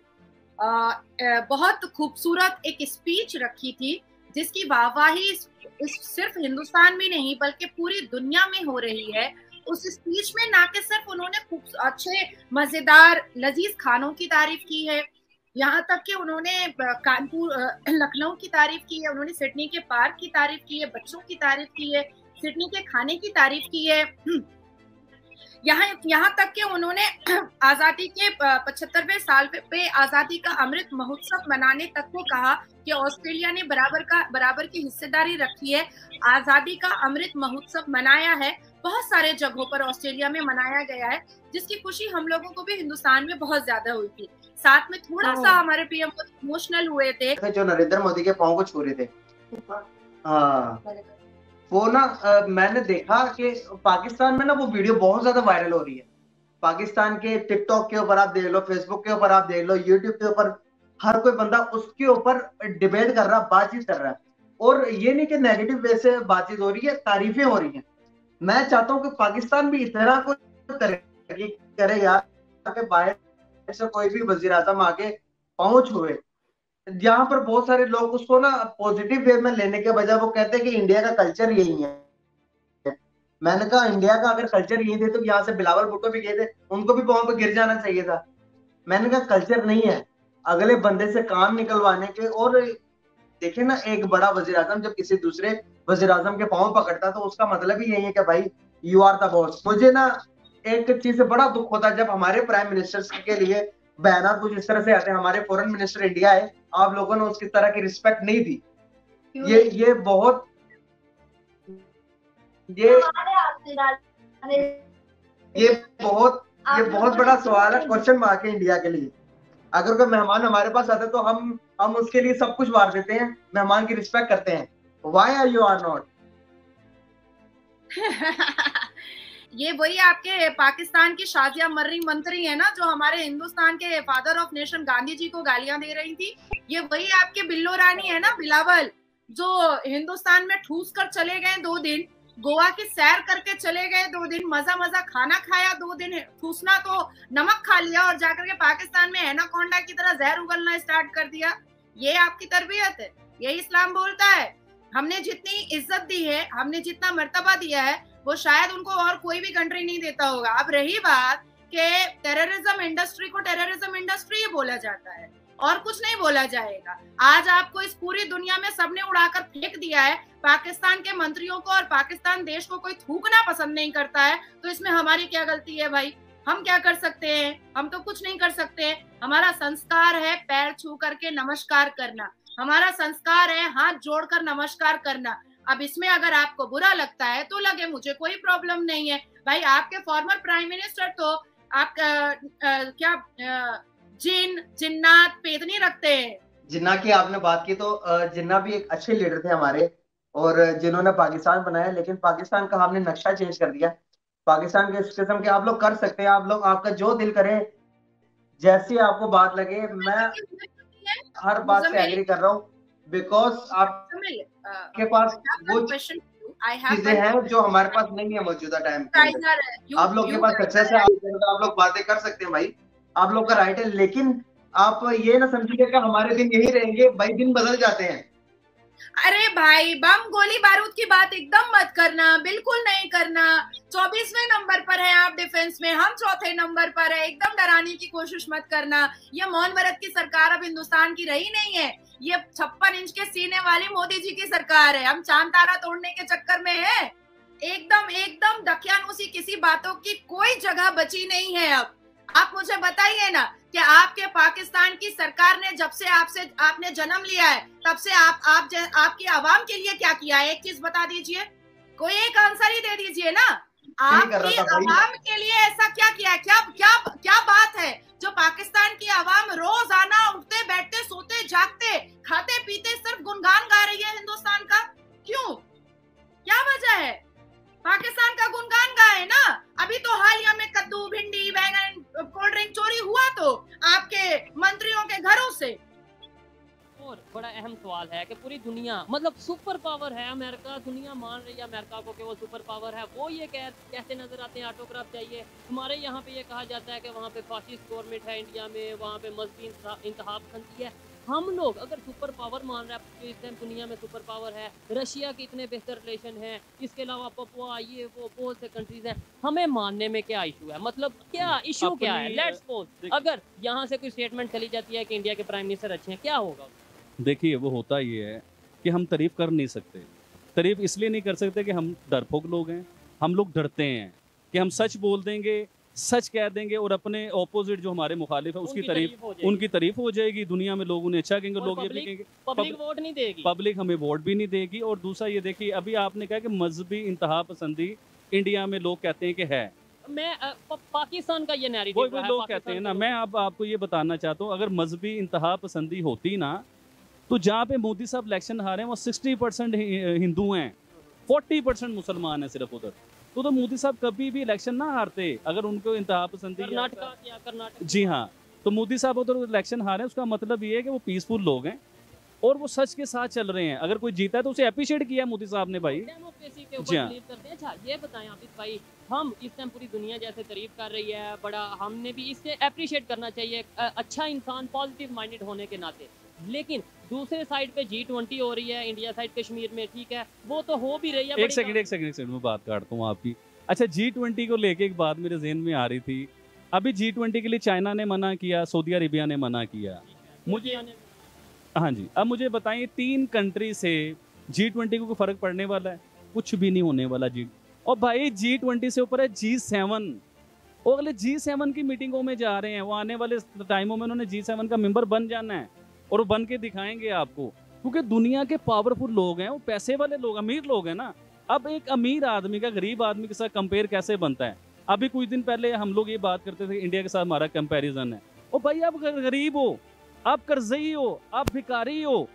बहुत खूबसूरत एक स्पीच रखी थी, जिसकी वाहवाही सिर्फ़ हिंदुस्तान में नहीं, बल्कि पूरी दुनिया में हो रही है। उस स्पीच में ना कि सिर्फ़ उन्होंने अच्छे, मज़ेदार, लजीज खानों की तारीफ़ की है, यहाँ तक कि उन्होंने कानपुर लखनऊ की तारीफ़ की है, उन्होंने सिडनी के पार्क की तारीफ़ की है, बच्चों की तारीफ़ की है, सिडनी के खाने की तारीफ़ की है। यहाँ यहाँ तक कि उन्होंने (clears throat) आज़ादी के पचहत्तरवे साल पे आज़ादी का अमृत महोत्सव मनाने तक को कहा कि ऑस्ट्रेलिया ने बराबर का बराबर की हिस्सेदारी रखी है। आज़ादी का अमृत महोत्सव मनाया है। बहुत सारे जगहों पर ऑस्ट्रेलिया में मनाया गया है जिसकी खुशी हम लोगों को भी हिंदुस्तान में बहुत ज़्यादा हुई थी। साथ में थोड़ा सा हाँ। हमारे पीएम इमोशनल हुए थे। जो नरेंद्र मोदी के पाँव को छू रहे थे। हाँ। वो ना मैंने देखा कि पाकिस्तान में ना वो वीडियो बहुत ज़्यादा वायरल हो रही है। पाकिस्तान के, टिकटॉक के ऊपर आप देख लो फेसबुक के ऊपर आप देख लो यूट्यूब के ऊपर हर कोई बंदा उसके ऊपर डिबेट कर रहा, बातचीत कर रहा है। और ये नहीं कि नेगेटिव वे से बातचीत हो रही है, तारीफें हो रही हैं। मैं चाहता हूँ कि पाकिस्तान भी इतना कुछ करे करे यार बाहर से कोई भी वज़ीर आज़म आके पहुँच हुए। यहाँ पर बहुत सारे लोग उसको ना पॉजिटिव वे में लेने के बजाय वो कहते हैं कि इंडिया का कल्चर यही है। मैंने कहा इंडिया का अगर कल्चर यही थे तो यहाँ से बिलावल भुट्टो भी गए थे, उनको भी पाँव पे गिर जाना चाहिए था। मैंने कहा कल्चर नहीं है। अगले बंदे से काम निकलवाने के और देखे ना, एक बड़ा वज़ीर आज़म जब किसी दूसरे वज़ीर आज़म के पाँव पकड़ता तो उसका मतलब ही यही है कि भाई यू आर द बॉस मुझे ना एक चीज़ से बड़ा दुख होता है जब हमारे प्राइम मिनिस्टर के लिए बयान कुछ इस तरह से आते हैं। हमारे फॉरेन मिनिस्टर इंडिया है। आप लोगों ने उसकी तरह की रिस्पेक्ट नहीं दी। ये ये बहुत ये ये बहुत ये बहुत बड़ा सवाल है क्वेश्चन मार्क है इंडिया के लिए। अगर कोई मेहमान हमारे पास आते तो हम हम उसके लिए सब कुछ मार देते हैं। मेहमान की रिस्पेक्ट करते हैं। Why are you are not ये वही आपके पाकिस्तान की शाजिया मर्री मंत्री है ना, जो हमारे हिंदुस्तान के father of nation Gandhi ji को गालियाँ दे रही थी। ये वही आपके बिल्लो रानी है ना, बिलावल, जो हिंदुस्तान में ठूस कर चले गए दो दिन, गोवा की सैर करके चले गए दो दिन मज़ा मज़ा खाना खाया दो दिन, ठूसना तो नमक खा लिया और जाकर के पाकिस्तान में एनाकोंडा की तरह जहर उगलना स्टार्ट कर दिया। ये आपकी तरबियत है, ये इस्लाम बोलता है। हमने जितनी इज़्ज़त दी है, हमने जितना मर्तबा दिया है वो शायद उनको और कोई भी कंट्री नहीं देता होगा। अब रही बात कि टेररिज्म इंडस्ट्री को टेररिज्म इंडस्ट्री ही बोला जाता है और कुछ नहीं बोला जाएगा। आज आपको इस पूरी दुनिया में सबने उड़ाकर फेंक दिया है। पाकिस्तान के मंत्रियों को और पाकिस्तान देश को कोई थूकना पसंद नहीं करता है। तो इसमें हमारी क्या गलती है भाई? हम क्या कर सकते हैं? हम तो कुछ नहीं कर सकते। हमारा संस्कार है पैर छू करके नमस्कार करना। हमारा संस्कार है हाथ जोड़कर नमस्कार करना। अब इसमें अगर आपको बुरा लगता है तो लगे मुझे कोई प्रॉब्लम नहीं है। भाई आपके फॉर्मर प्राइम मिनिस्टर तो आप आ, आ, क्या आ, जिन जिन्नात पेदनी रखते हैं। जिन्ना की आपने बात की तो जिन्ना भी एक अच्छे लीडर थे हमारे और जिन्होंने पाकिस्तान बनाया लेकिन पाकिस्तान का हमने नक्शा चेंज कर दिया। पाकिस्तान के इस किस्म के आप लोग कर सकते हैं आप लोग आपका जो दिल करे जैसी आपको बात लगे मैं हर बात से एग्री कर रहा हूँ बिकॉज़ आपके पास वो चीज़ें हैं जो हमारे पास नहीं है मौजूदा टाइम आप लोग के पास सक्सेस है आप लोग बातें कर सकते हैं भाई। आप लोग का राइट है लेकिन आप ये ना समझिए कि हमारे दिन यही रहेंगे भाई दिन बदल जाते हैं। अरे भाई बम गोली बारूद की बात एकदम मत करना बिल्कुल नहीं करना। चौबीसवें नंबर पर है आप डिफेंस में हम चौथे नंबर पर है। एकदम डराने की कोशिश मत करना। ये मौन व्रत की सरकार अब हिंदुस्तान की रही नहीं है। ये छप्पन इंच के सीने वाली मोदी जी की सरकार है। हम चाँद तारा तोड़ने के चक्कर में है। एकदम एकदम दकियानुसी किसी बातों की कोई जगह बची नहीं है अब। आप मुझे बताइए ना कि आपके पाकिस्तान की सरकार ने जब से आपसे, आपने जन्म लिया है, तब से आप आप आपकी आवाम के लिए क्या किया है? एक चीज़ बता दीजिए। कोई एक आंसर ही दे दीजिए ना। आपकी आवाम के लिए ऐसा क्या किया क्या क्या क्या बात है? जो पाकिस्तान की आवाम रोज़ाना उठते बैठते सोते जागते खाते पीते सिर्फ़ गुनगान गा रही है हिंदुस्तान का? क्यों? क्या वजह है? पाकिस्तान का गुनगान गाए ना? अभी तो हालिया में कद्दू भिंडी बैंगन कोल्ड ड्रिंक चोरी हुआ तो आपके मंत्रियों के घरों से। और बड़ा अहम सवाल है कि पूरी दुनिया मतलब सुपर पावर है अमेरिका दुनिया मान रही है अमेरिका को कि वो सुपर पावर है। वो ये कह कैसे नज़र आते हैं ऑटोग्राफ चाहिए। हमारे यहाँ पे ये कहा जाता है कि वहाँ पे फासिस्ट गवर्नमेंट है इंडिया में वहाँ पे मजहबी इंतहा पसंदी है। हम लोग अगर सुपर पावर मान रहे हैं इस टाइम दुनिया में सुपर पावर है। रशिया के इतने बेहतर रिलेशन है। इसके अलावा पपुआ ये वो बहुत से कंट्रीज़ हैं। हमें मानने में क्या इशू है? मतलब क्या इशू क्या है? लेट्स सपोज़ अगर यहाँ से कोई स्टेटमेंट चली जाती है कि इंडिया के प्राइम मिनिस्टर अच्छे हैं क्या होगा? देखिए वो होता ये है कि हम तारीफ़ कर नहीं सकते। तारीफ़ इसलिए नहीं कर सकते कि हम डरपोक लोग हैं हम लोग डरते हैं कि हम सच बोल देंगे सच कह देंगे और अपने ऑपोजिट जो हमारे मुखालिफ है उसकी तारीफ़ उनकी तारीफ़ हो जाएगी दुनिया में लोग उन्हें अच्छा कहेंगे लोग ये कहेंगे पब्लिक वोट नहीं देगी। पब्लिक हमें वोट भी नहीं देगी और दूसरा ये देखिए अभी आपने कहा कि मजहबी इंतहा पसंदी इंडिया में लोग कहते हैं कि है। मैं पाकिस्तान का ये वो लोग कहते हैं ना मैं अब आपको ये बताना चाहता हूँ अगर मजहबी इंतहा पसंदी होती ना तो जहाँ पे मोदी साहब इलेक्शन हारे हैं वो सिक्सटी परसेंट हिंदू हैं। फोर्टी परसेंट मुसलमान है सिर्फ़ उधर। तो तो मोदी साहब कभी भी इलेक्शन ना हारते अगर उनको इंतहा पसंदी जी हाँ तो मोदी साहब उधर इलेक्शन हारे हैं उसका मतलब ये है कि वो पीसफुल लोग हैं और वो सच के साथ चल रहे हैं। अगर कोई जीता है तो उसे अप्रिशिएट किया मोदी साहब ने भाई। जी हाँ। अच्छा ये बताएँ आप भाई हम इस टाइम पूरी दुनिया जैसे तारीफ़ कर रही है बड़ा हमने भी इससे अप्रिशिएट करना चाहिए अच्छा इंसान पॉजिटिव माइंडेड होने के नाते। लेकिन दूसरे साइड पे जी ट्वेंटी हो रही है इंडिया साइड कश्मीर में ठीक है? वो तो हो भी रही है एक सेकंड एक सेकंड एक सेकंड में बात काटता हूँ आपकी। अच्छा जी ट्वेंटी को लेके एक बात मेरे जहन में आ रही थी। अभी जी ट्वेंटी के लिए चाइना ने मना किया सऊदी अरेबिया ने मना किया। मुझे हाँ जी अब मुझे बताइए तीन कंट्री से जी ट्वेंटी को फ़र्क पड़ने वाला है? कुछ भी नहीं होने वाला जी और भाई जी ट्वेंटी से ऊपर है जी सेवन वो अगले जी सेवन की मीटिंगों में जा रहे हैं वो आने वाले टाइमों में उन्होंने जी सेवन का मेंबर बन जाना है। और बन के दिखाएँगे आपको। क्योंकि दुनिया के पावरफुल लोग हैं, वो पैसे वाले लोग, अमीर लोग हैं ना। अब एक अमीर आदमी का, गरीब आदमी के साथ कंपेयर कैसे बनता है? अभी कुछ दिन पहले हम लोग ये बात करते थे इंडिया के साथ हमारा कंपैरिजन है। ओ भाई, आप गरीब हो, आप कर्जई हो, आप भिकारी हो।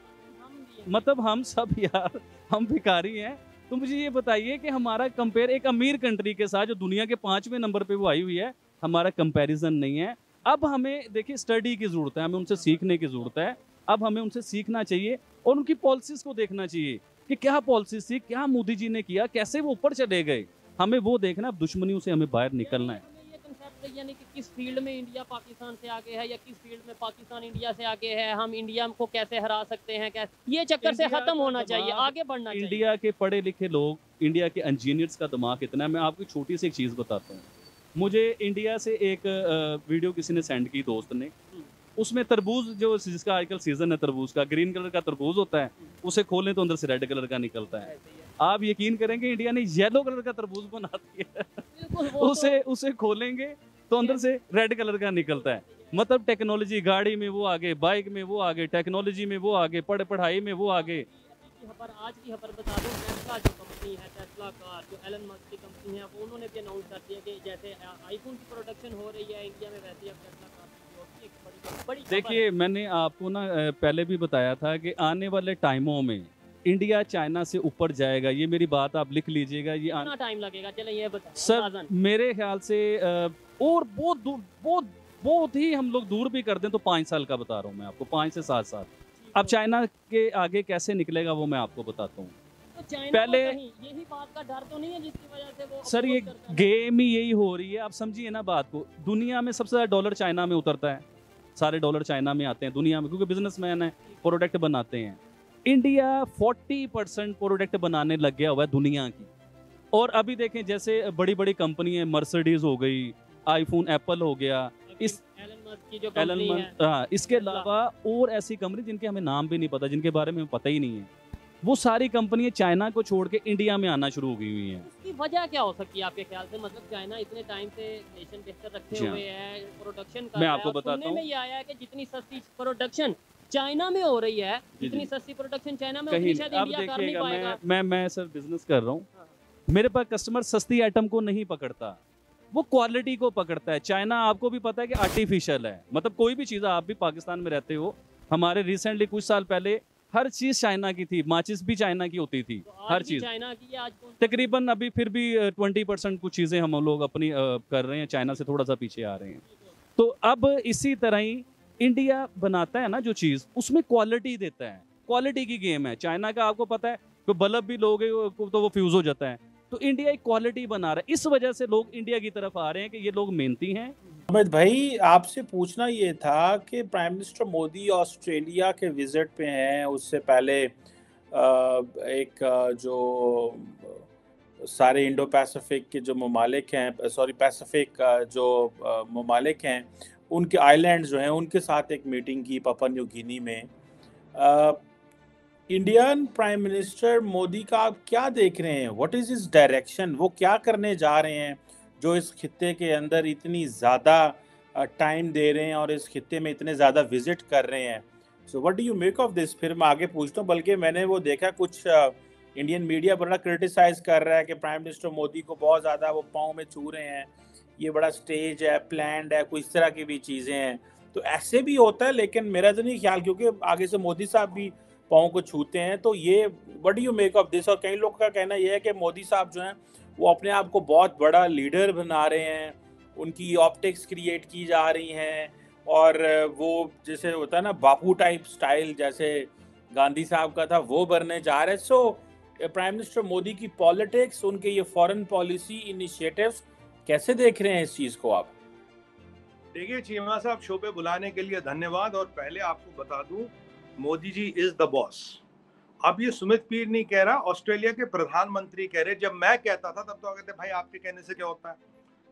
मतलब हम सब यार, हम भिकारी हैं। तो मुझे ये बताइए कि हमारा कंपेयर एक अमीर कंट्री के साथ, जो दुनिया के पाँचवें नंबर पे वो आई हुई है, हमारा कंपैरिजन नहीं है। अब हमें देखिए स्टडी की ज़रूरत है हमें उनसे सीखने की ज़रूरत है। अब हमें उनसे सीखना चाहिए और उनकी पॉलिसीज़ को देखना चाहिए कि क्या पॉलिसी थी क्या मोदी जी ने किया कैसे वो ऊपर चले गए। हमें वो देखना अब दुश्मनियों से हमें बाहर निकलना है। यानी कि किस फ़ील्ड में इंडिया पाकिस्तान से आगे है या किस फ़ील्ड में पाकिस्तान इंडिया से आगे है हम इंडिया को कैसे हरा सकते हैं कैसे? ये चक्कर से खत्म होना चाहिए आगे बढ़ना चाहिए। इंडिया के पढ़े लिखे लोग इंडिया के इंजीनियर्स का दिमाग इतना है मैं आपको छोटी सी एक चीज़ बताता हूँ। मुझे इंडिया से एक वीडियो किसी ने सेंड की दोस्त ने। उसमें तरबूज जो जिसका आजकल सीज़न है तरबूज का ग्रीन कलर का तरबूज होता है उसे खोलें तो अंदर से रेड कलर का निकलता है। आप यकीन करेंगे इंडिया ने येलो कलर का तरबूज बना दिया उसे उसे खोलेंगे तो अंदर से रेड कलर का निकलता है। मतलब टेक्नोलॉजी गाड़ी में वो आगे बाइक में वो आगे टेक्नोलॉजी में वो आगे पढ़ पढ़ाई में वो आगे खबर आज की खबर बता दूँ टेस्ला जो कंपनी है टेस्ला कार जो एलन मस्क की कंपनी है वो उन्होंने भी अनाउंस कर दिया कि जैसे आईफोन की प्रोडक्शन हो रही है इंडिया में वैसे ही अब टेस्ला कार देखिए मैंने आपको ना पहले भी बताया था कि आने वाले टाइमों में इंडिया चाइना से ऊपर जाएगा। ये मेरी बात आप लिख लीजिएगा ये कितना टाइम लगेगा? चले ये बता सर मेरे ख्याल से और बहुत दूर बहुत बहुत ही हम लोग दूर भी कर दें तो पाँच साल का बता रहा हूँ मैं आपको पाँच से सात साल। अब चाइना के आगे कैसे निकलेगा वो मैं आपको बताता हूँ। तो पहले- यही बात का डर तो नहीं है जिसकी वजह से वो सर ये? गेम ही यही हो रही है। आप समझिए ना बात को दुनिया में सबसे ज़्यादा डॉलर चाइना में उतरता है। सारे डॉलर चाइना में आते हैं दुनिया में क्योंकि बिजनेसमैन है प्रोडक्ट बनाते हैं। इंडिया 40 परसेंट प्रोडक्ट बनाने लग गया हुआ है दुनिया की। और अभी देखें जैसे बड़ी बड़ी कंपनी है मर्सिडीज हो गई आईफोन एप्पल हो गया इस की जो एलन कंपनी है। इसके अलावा और ऐसी कंपनी जिनके हमें नाम भी नहीं पता जिनके बारे में हमें पता ही नहीं है। वो सारी कंपनियाँ चाइना को छोड़ के इंडिया में आना शुरू हो गई हुई हैं। इसकी वजह क्या हो सकती है आपके ख्याल से? मतलब चाइना इतने टाइम से नेशन बेहतर रखे हाँ। हुए है प्रोडक्शन कर मैं आपको बताता हूँ। ये आया है कि जितनी सस्ती प्रोडक्शन चाइना में हो रही है जितनी सस्ती प्रोडक्शन चाइना में कहीं अब देखिएगा मैं मैं मैं सर बिज़नेस कर रहा हाँ। हूँ। मेरे पास कस्टमर सस्ती आइटम को नहीं पकड़ता। वो क्वालिटी को पकड़ता है। चाइना आपको भी पता है कि आर्टिफिशियल है। मतलब कोई भी चीज़ आप भी पाकिस्तान में रहते हो हमारे रिसेंटली कुछ साल पहले हर चीज़ चाइना की थी माचिस भी चाइना की होती थी तो हर चीज़। चाइना की आज तकरीबन अभी फिर भी ट्वेंटी परसेंट कुछ चीज़ें हम लोग अपनी कर रहे हैं चाइना से थोड़ा सा पीछे आ रहे हैं। तो अब इसी तरह ही इंडिया बनाता है ना जो चीज़ उसमें क्वालिटी देता है। क्वालिटी की गेम है। चाइना का आपको पता है तो बल्ब भी लोगे तो वो फ्यूज हो जाता है। तो इंडिया एक क्वालिटी बना रहा है। इस वजह से लोग इंडिया की तरफ़ आ रहे हैं कि ये लोग मेहनती हैं। अमित भाई, आपसे पूछना ये था कि प्राइम मिनिस्टर मोदी ऑस्ट्रेलिया के विज़िट पे हैं। उससे पहले एक जो, सारे इंडो पैसिफिक के जो ममालिक हैं सॉरी पैसिफिक जो ममालिक हैं, उनके आइलैंड जो हैं, उनके साथ एक मीटिंग की पपन न्यू गिनी में। इंडियन प्राइम मिनिस्टर मोदी का आप क्या देख रहे हैं? व्हाट इज़ इज़ डायरेक्शन वो क्या करने जा रहे हैं? जो इस खित्ते के अंदर इतनी ज़्यादा टाइम दे रहे हैं और इस खित्ते में इतने ज़्यादा विज़िट कर रहे हैं। So what do you make of this फिर मैं आगे पूछता हूँ, बल्कि मैंने वो देखा कुछ इंडियन मीडिया बड़ा क्रिटिसाइज कर रहा है कि प्राइम मिनिस्टर मोदी को बहुत ज़्यादा वो पाँव में छू रहे हैं। ये बड़ा स्टेज है प्लान्ड है, कुछ इस तरह की भी चीज़ें हैं। तो ऐसे भी होता है, लेकिन मेरा तो नहीं ख्याल, क्योंकि आगे से मोदी साहब भी पाँव को छूते हैं तो ये what you make of this और कई लोग का कहना यह है कि मोदी साहब जो हैं, वो अपने आप को बहुत बड़ा लीडर बना रहे हैं, उनकी ऑप्टिक्स क्रिएट की जा रही हैं, और वो जैसे होता है ना, बापू टाइप स्टाइल जैसे गांधी साहब का था, वो बनने जा रहे हैं। सो प्राइम मिनिस्टर मोदी की पॉलिटिक्स उनके ये फॉरेन पॉलिसी इनिशिएटिव्स कैसे देख रहे हैं इस चीज़ को आप? देखिए, चीमा साहब, शो पे बुलाने के लिए धन्यवाद, और पहले आपको बता दूँ Modi ji is the boss अब ये सुमित पीर नहीं कह रहा, ऑस्ट्रेलिया के प्रधानमंत्री कह रहे, जब मैं कहता था, तब तो कहते, भाई, आपके कहने से क्या होता है?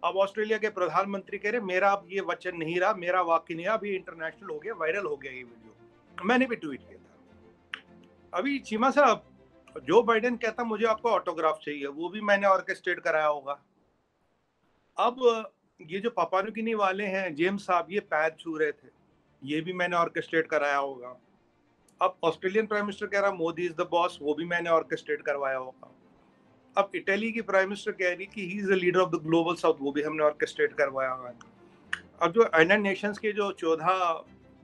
अब ऑस्ट्रेलिया के प्रधानमंत्री कह रहे, मेरा अब ये वचन नहीं रहा, मेरा वाक्य नहीं अभी इंटरनेशनल हो गया वायरल हो गया ये वीडियो मैंने भी ट्वीट किया था। अभी चीमा साहब जो बाइडेन कहता, मुझे आपको ऑटोग्राफ चाहिए, वो भी मैंने ऑर्केस्ट्रेट कराया होगा. अब, ये जो पापानुकिनी वाले हैं, जेम्स साहब, ये पैर छू रहे थे, ये भी मैंने ऑर्केस्ट्रेट कराया होगा। अब ऑस्ट्रेलियन प्राइम मिनिस्टर कह रहा, मोदी इज़ द बॉस वो भी मैंने ऑर्केस्ट्रेट करवाया होगा। अब इटली की प्राइम मिनिस्टर कह रही कि he is the leader of the global south वो भी हमने ऑर्केस्ट्रेट करवाया हुआ है। अब जो यूनाइटेड नेशंस के जो चौदह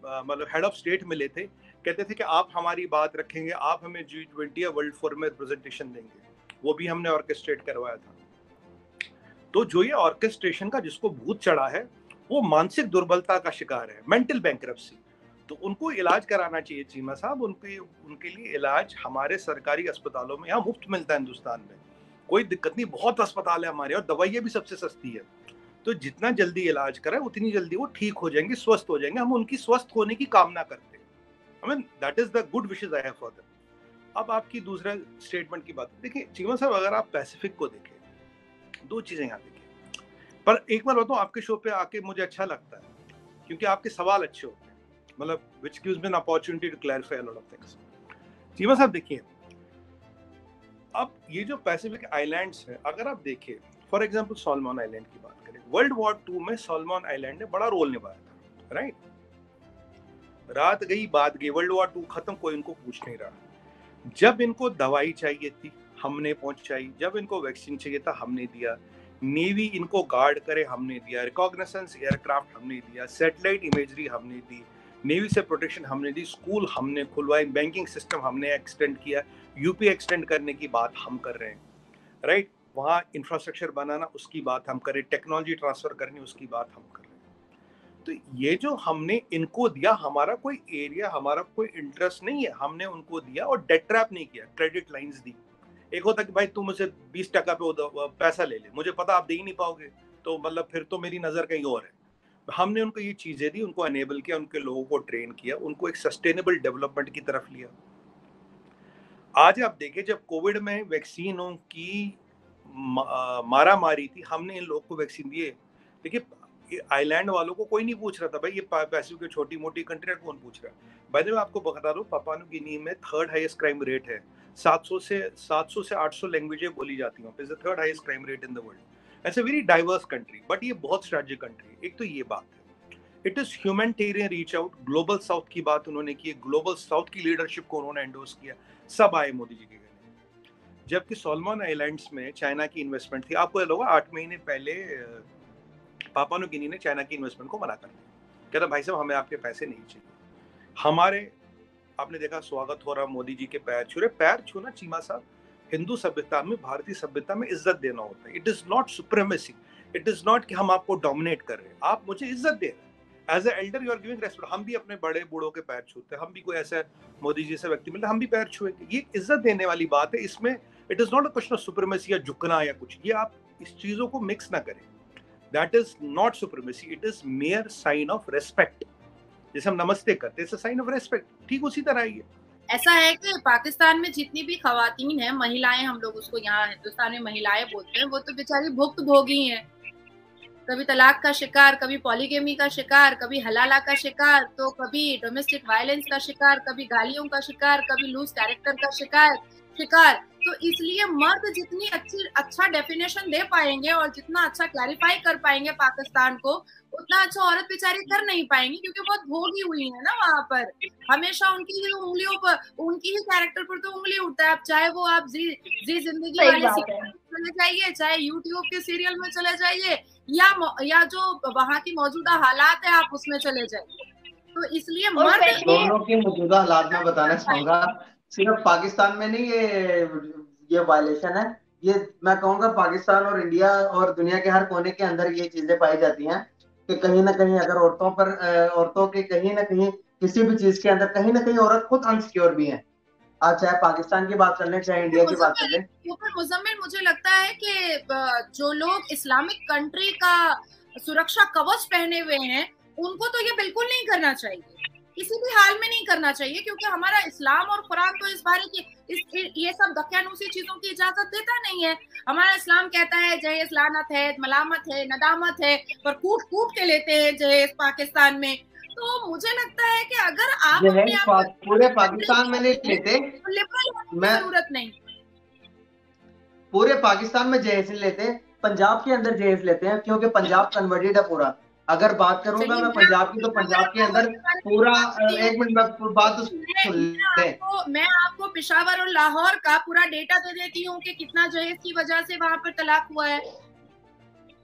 मतलब हेड ऑफ़ स्टेट मिले थे, कहते थे कि आप हमारी बात रखेंगे, आप हमें जी ट्वेंटी या वर्ल्ड फोरम में रिप्रेजेंटेशन देंगे। वो भी हमने ऑर्केस्ट्रेट करवाया था। तो जो ये ऑर्केस्ट्रेशन का जिसको भूत चढ़ा है, वो मानसिक दुर्बलता का शिकार है मेंटल बैंक्रप्सी तो उनको इलाज कराना चाहिए चीमा साहब, उनके उनके लिए इलाज हमारे सरकारी अस्पतालों में यहाँ मुफ़्त मिलता है हिंदुस्तान में। कोई दिक्कत नहीं, बहुत अस्पताल है हमारे, और दवाइयाँ भी सबसे सस्ती है। तो जितना जल्दी इलाज करें, उतनी जल्दी वो ठीक हो जाएँगे, स्वस्थ हो जाएँगे। हम उनकी स्वस्थ होने की कामना करते हैं। I mean that is the good wishes I have for अब आपकी दूसरा स्टेटमेंट की बात, देखिए चीमा साहब, अगर आप पैसिफिक को देखें, दो चीज़ें यहाँ देखिए। पर एक बार बताऊँ, आपके शो पे आके मुझे अच्छा लगता है, क्योंकि आपके सवाल अच्छे होते हैं। मतलब which gives me an opportunity to clarify lot of things Cheema sahab, देखिए, अब ये जो पैसिफिक आइलैंड्स है, अगर आप देखिए फॉर एग्जांपल सॉलमॉन आइलैंड की बात करें वर्ल्ड वॉर टू में सॉलमॉन आइलैंड ने बड़ा रोल निभाया था राइट रात गई, बात गई वर्ल्ड वॉर टू खत्म, कोई इनको पूछ नहीं रहा। जब इनको दवाई चाहिए थी, हमने पहुंचाई, जब इनको वैक्सीन चाहिए था, हमने दिया। नेवी इनको गार्ड करे, हमने दिया। रिकॉग्निसेंस एयरक्राफ्ट हमने दिया। सैटेलाइट इमेजरी हमने दी। नेवी से प्रोटेक्शन हमने दी स्कूल हमने खुलवाए बैंकिंग सिस्टम हमने एक्सटेंड किया यूपी एक्सटेंड करने की बात हम कर रहे हैं राइट वहाँ इंफ्रास्ट्रक्चर बनाना, उसकी बात हम करें टेक्नोलॉजी ट्रांसफ़र करनी, उसकी बात हम कर रहे हैं। तो ये जो हमने इनको दिया, हमारा कोई एरिया हमारा कोई इंटरेस्ट नहीं है, हमने उनको दिया और डेट ट्रैप नहीं किया क्रेडिट लाइंस दी। एक होता कि भाई तुम मुझे बीस टका पे पैसा ले ले, मुझे पता आप दे ही नहीं पाओगे तो मतलब फिर तो मेरी नज़र कहीं और है। हमने उनको ये चीज़ें दी, उनको अनेबल किया, उनके लोगों को ट्रेन किया, उनको एक सस्टेनेबल डेवलपमेंट की तरफ़ लिया। आज आप देखें, जब कोविड में वैक्सीनों की मारा मारी थी, हमने इन लोगों को वैक्सीन दिए। देखिए आइलैंड वालों को कोई नहीं पूछ रहा था, भाई, ये पैसिव की छोटी मोटी कंट्री है कौन पूछ रहा है? भाई मैं आपको बता दूँ पापानु गिनी में थर्ड हाईएस्ट क्राइम रेट है। 700 से 700 से 800 लैंग्वेजें बोली जाती हैं is the third highest crime rate in the world ऐसे वेरी डाइवर्स कंट्री बट ये बहुत स्ट्रेटेजिक कंट्री एक तो ये बात है। It is humanitarian reach out global south की बात उन्होंने की ग्लोबल साउथ की लीडरशिप को उन्होंने एंडोर्स किया। सब आए मोदी जी के कहने जबकि सोलमन आइलैंड्स में चाइना की इन्वेस्टमेंट थी। आपको होगा, आठ महीने पहले पापानो गिनी ने चाइना की इन्वेस्टमेंट को मना कर दिया। कहता भाई साहब, हमें आपके पैसे नहीं चाहिए। हमारे, आपने देखा, स्वागत हो रहा मोदी जी के पैर छू रहे। पैर छूना चीमा साहब हिंदू सभ्यता में, भारतीय सभ्यता में इज़्ज़त देना होता है। It is not supremacy it is not कि हम आपको डोमिनेट कर रहे हैं। आप मुझे इज़्ज़त दे रहे as elder you are giving respect हम भी अपने बड़े बूढ़ों के पैर छूते हैं। हम भी कोई ऐसा मोदी जी से व्यक्ति मिलते हम भी पैर छुएँगे। ये इज़्ज़त देने वाली बात है। इसमें it is not a question of supremacy या झुकना या कुछ। ये आप इस चीज़ों को मिक्स ना करें। That is not supremacy it is mere sign of respect जैसे हम नमस्ते करते हैं साइन ऑफ़ रेस्पेक्ट ठीक उसी तरह ही है। ऐसा है कि पाकिस्तान में जितनी भी खातन हैं, महिलाएँ हम लोग उसको यहाँ हिंदुस्तान में महिलाएँ बोलते हैं, वो तो बेचारी भुक्त भोगी हैं। कभी तलाक का शिकार, कभी पॉलीगेमी का शिकार, कभी हलाला का शिकार तो कभी डोमेस्टिक वायलेंस का शिकार, कभी गालियों का शिकार, कभी लूज कैरेक्टर का शिकार शिकार। तो इसलिए मर्द जितनी अच्छी अच्छा डेफिनेशन दे पाएँगे और जितना अच्छा क्लैरिफाई कर पाएँगे पाकिस्तान को उतना अच्छा औरत बेचारी कर नहीं पाएँगी क्योंकि बहुत भोगी हुई है ना वहाँ पर। हमेशा उनकी ही उंगलियों पर उनकी ही कैरेक्टर पर तो उंगली उठता है। चाहे वो आप जी जी ज़िंदगी वाले चले जाइए चाहे यूट्यूब के सीरियल में चले जाइए या या जो वहाँ की मौजूदा हालात है आप उसमें चले जाइए। तो इसलिए मर्द दोनों की मौजूदा हालात में बताना चाहूँगा। सिर्फ़ पाकिस्तान में नहीं ये ये वायलेशन है। ये मैं कहूँगा पाकिस्तान और इंडिया और दुनिया के हर कोने के अंदर ये चीज़ें पाई जाती हैं कि कहीं ना कहीं अगर औरतों पर औरतों के कहीं ना कहीं किसी भी चीज़ के अंदर कहीं ना कहीं औरत खुद अनसिक्योर भी है। आज चाहे पाकिस्तान की बात कर ले चाहे इंडिया की बात कर ले। मुजम्मिल मुझे लगता है कि जो लोग इस्लामिक कंट्री का सुरक्षा कवच पहने हुए हैं उनको तो ये बिल्कुल नहीं करना चाहिए। किसी भी हाल में नहीं करना चाहिए क्योंकि हमारा इस्लाम और कुरान तो इस बारे की इस ये सब दकियानूसी चीज़ों की इजाज़त देता नहीं है। हमारा इस्लाम कहता है जहेज लानत है मलामत है नदामत है पर कूट कूट के लेते हैं जहेज पाकिस्तान में। तो मुझे लगता है कि अगर आप अपने आप पूरे पाकिस्तान में नहीं लेते। ज़रूरत नहीं। पूरे पाकिस्तान में जहेज लेते पंजाब के अंदर जहेज लेते हैं क्योंकि पंजाब कन्वर्टेड है पूरा। अगर बात करूँगा मैं पंजाब की तो पंजाब के अंदर पूरा एक मिनट में बात तो मैं आपको पिशावर और लाहौर का पूरा डेटा दे देती हूँ कि कितना जहेज की वजह से वहाँ पर तलाक हुआ है।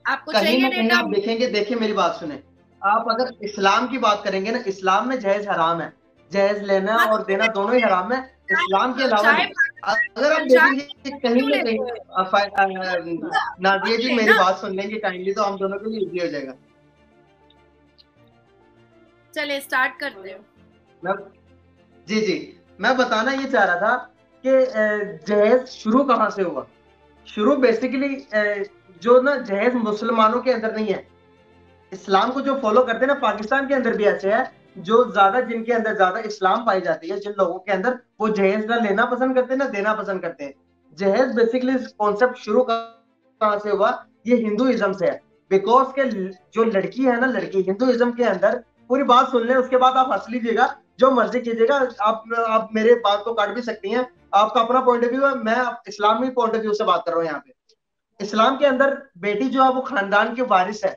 आपको कहीं ना कहीं आप देखेंगे देखिए मेरी बात सुने। आप अगर इस्लाम की बात करेंगे ना इस्लाम में जहेज हराम है। जहेज लेना हाँ, और देना दोनों ही हराम है। इस्लाम के अलावा अगर आप देखेंगे कहीं ना कहीं नाजिया जी मेरी बात सुन लेंगे काइंडली तो हम दोनों के लिए इजी हो जाएगा। चले स्टार्ट करते हैं। मैं जी जी। मैं बताना ये चाह रहा था कि जहेज शुरू कहाँ से हुआ? शुरू बेसिकली जो ना जहेज मुसलमानों के अंदर नहीं है। इस्लाम को जो फॉलो करते हैं ना, पाकिस्तान के अंदर भी ऐसे है, जो ज़्यादा जिनके अंदर ज़्यादा इस्लाम पाई जाती है, जिन लोगों के अंदर, वो जहेज ना लेना पसंद करते हैं ना, देना पसंद करते हैं। जहेज बेसिकली कॉन्सेप्ट शुरू कहाँ से हुआ? ये हिंदुइज्म से है। बिकॉज़ के जो लड़की है ना, लड़की, हिंदुइज्म के अंदर पूरी बात सुन ले उसके बाद आप हंस लीजिएगा जो मर्ज़ी कीजिएगा आप आप मेरे बात को काट भी सकती हैं। आपका अपना पॉइंट ऑफ़ व्यू है मैं इस्लामी पॉइंट ऑफ़ व्यू से बात कर रहा हूँ यहाँ पे। इस्लाम के अंदर बेटी जो है वो खानदान की वारिस है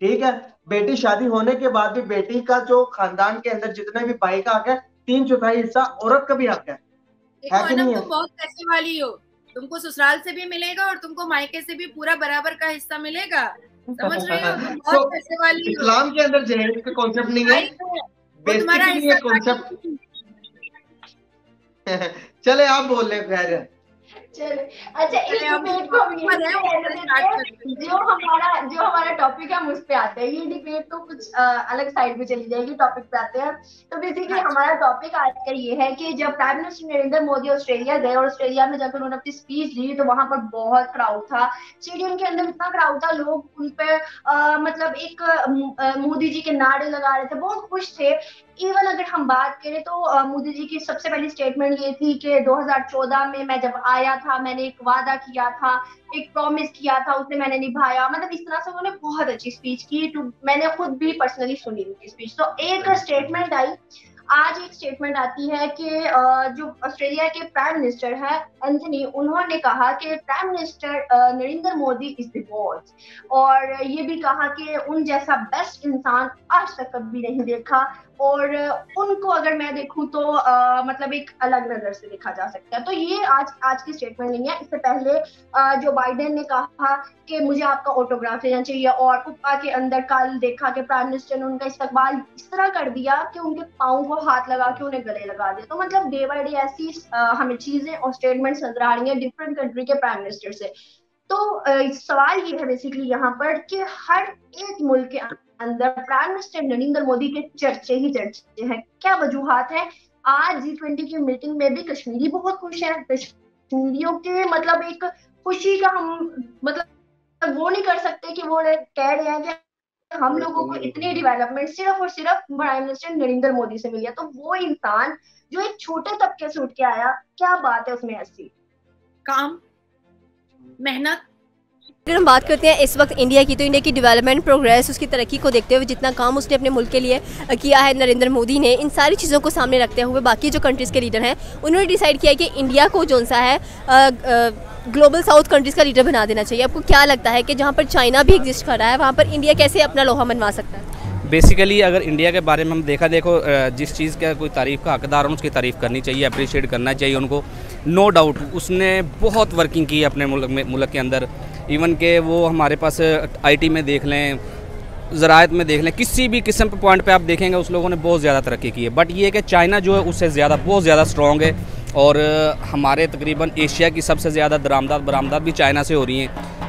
ठीक है? बेटी शादी होने के बाद भी बेटी का जो खानदान के अंदर जितने भी भाई का हक है तीन चौथाई हिस्सा औरत का भी हक है। है कि नहीं है? बहुत पैसे वाली हो। तुमको ससुराल से भी मिलेगा और तुमको मायके से भी पूरा बराबर का हिस्सा मिलेगा। समझ रहे हो? तो इस्लाम के अंदर जहेज का कॉन्सेप्ट नहीं है। बेसिकली ये कॉन्सेप्ट चले आप बोल रहे खैर। चलो। अच्छा डिबेट को हैं जो हमारा जो हमारा टॉपिक है हम उस पे आते हैं। ये डिबेट तो कुछ आ, अलग साइड में चली जाएगी टॉपिक पे आते हैं। तो बेसिकली हमारा टॉपिक आज का ये है कि जब prime minister Narendra Modi Australia गए और ऑस्ट्रेलिया में जाकर उन्होंने अपनी स्पीच दी तो वहाँ पर बहुत क्राउड था। स्टेडियम के अंदर इतना क्राउड था लोग उन पे आ, मतलब एक मोदी जी के नारे लगा रहे थे बहुत खुश थे। इवन अगर हम बात करें तो मोदी जी की सबसे पहली स्टेटमेंट ये थी कि 2014 में मैं जब आया था मैंने एक वादा किया था एक प्रॉमिस किया था उसे मैंने निभाया। मतलब इस तरह से उन्होंने बहुत अच्छी स्पीच की तो मैंने खुद भी पर्सनली सुनी उनकी स्पीच तो एक स्टेटमेंट आई। आज एक स्टेटमेंट आती है कि जो ऑस्ट्रेलिया के प्राइम मिनिस्टर है एंथनी उन्होंने कहा कि prime minister Narendra Modi is the boss और ये भी कहा कि उन जैसा बेस्ट इंसान आज तक कभी नहीं देखा। और उनको अगर मैं देखूँ तो आ, मतलब एक अलग नज़र से देखा जा सकता है। तो ये आज आज की स्टेटमेंट नहीं है। इससे पहले आ, जो बाइडेन ने कहा कि मुझे आपका ऑटोग्राफ लेना चाहिए और कुप्पा के अंदर कल देखा कि प्राइम मिनिस्टर ने उनका इस्तेमाल इस तरह कर दिया कि उनके पाँव को हाथ लगा के उन्हें गले लगा दिया तो मतलब डे बाई डे ऐसी हमें चीज़ें और स्टेटमेंट्स नज़र आ रही है डिफरेंट कंट्री के प्राइम मिनिस्टर से। तो सवाल ये है बेसिकली यहाँ पर कि हर एक मुल्क के अंदर प्राइम मिनिस्टर नरेंद्र मोदी के चर्चे ही चर्चे हैं। क्या वजूहत है? आज जी ट्वेंटी की मीटिंग में भी कश्मीरी बहुत खुश है। कश्मीरियों के मतलब एक खुशी का हम मतलब वो नहीं कर सकते कि वो कह रहे हैं कि हम लोगों को इतनी डेवलपमेंट सिर्फ़ और सिर्फ़ प्राइम मिनिस्टर नरेंद्र मोदी से मिली है। तो वो इंसान जो एक छोटे तबके से उठ के आया क्या बात है उसमें ऐसी काम मेहनत अगर हम बात करते हैं इस वक्त इंडिया की तो इंडिया की डेवलपमेंट प्रोग्रेस उसकी तरक्की को देखते हुए जितना काम उसने अपने मुल्क के लिए किया है नरेंद्र मोदी ने, इन सारी चीज़ों को सामने रखते हुए बाकी जो कंट्रीज़ के लीडर हैं, उन्होंने डिसाइड किया कि इंडिया को जो सा है ग्लोबल साउथ कंट्रीज़ का लीडर बना देना चाहिए। आपको क्या लगता है कि जहाँ पर चाइना भी एग्जिस्ट कर रहा है, वहाँ पर इंडिया कैसे अपना लोहा मनवा सकता है? बेसिकली अगर इंडिया के बारे में हम देखा, देखो जिस चीज़ का कोई तारीफ़ का हकदार हो उसकी तारीफ़ करनी चाहिए अप्रिशिएट करना चाहिए उनको। नो no डाउट उसने बहुत वर्किंग की अपने मुल्क में, मुल्क के अंदर। इवन के वो हमारे पास आईटी में देख लें ज़रात में देख लें, किसी भी किस्म के पॉइंट पे आप देखेंगे, उस लोगों ने बहुत ज़्यादा तरक्की की है। बट ये कि चाइना जो है, उससे ज़्यादा, बहुत ज़्यादा स्ट्रॉन्ग है। और हमारे तकरीबन एशिया की सबसे ज़्यादा दरामदाद बरामदाद भी चाइना से हो रही हैं।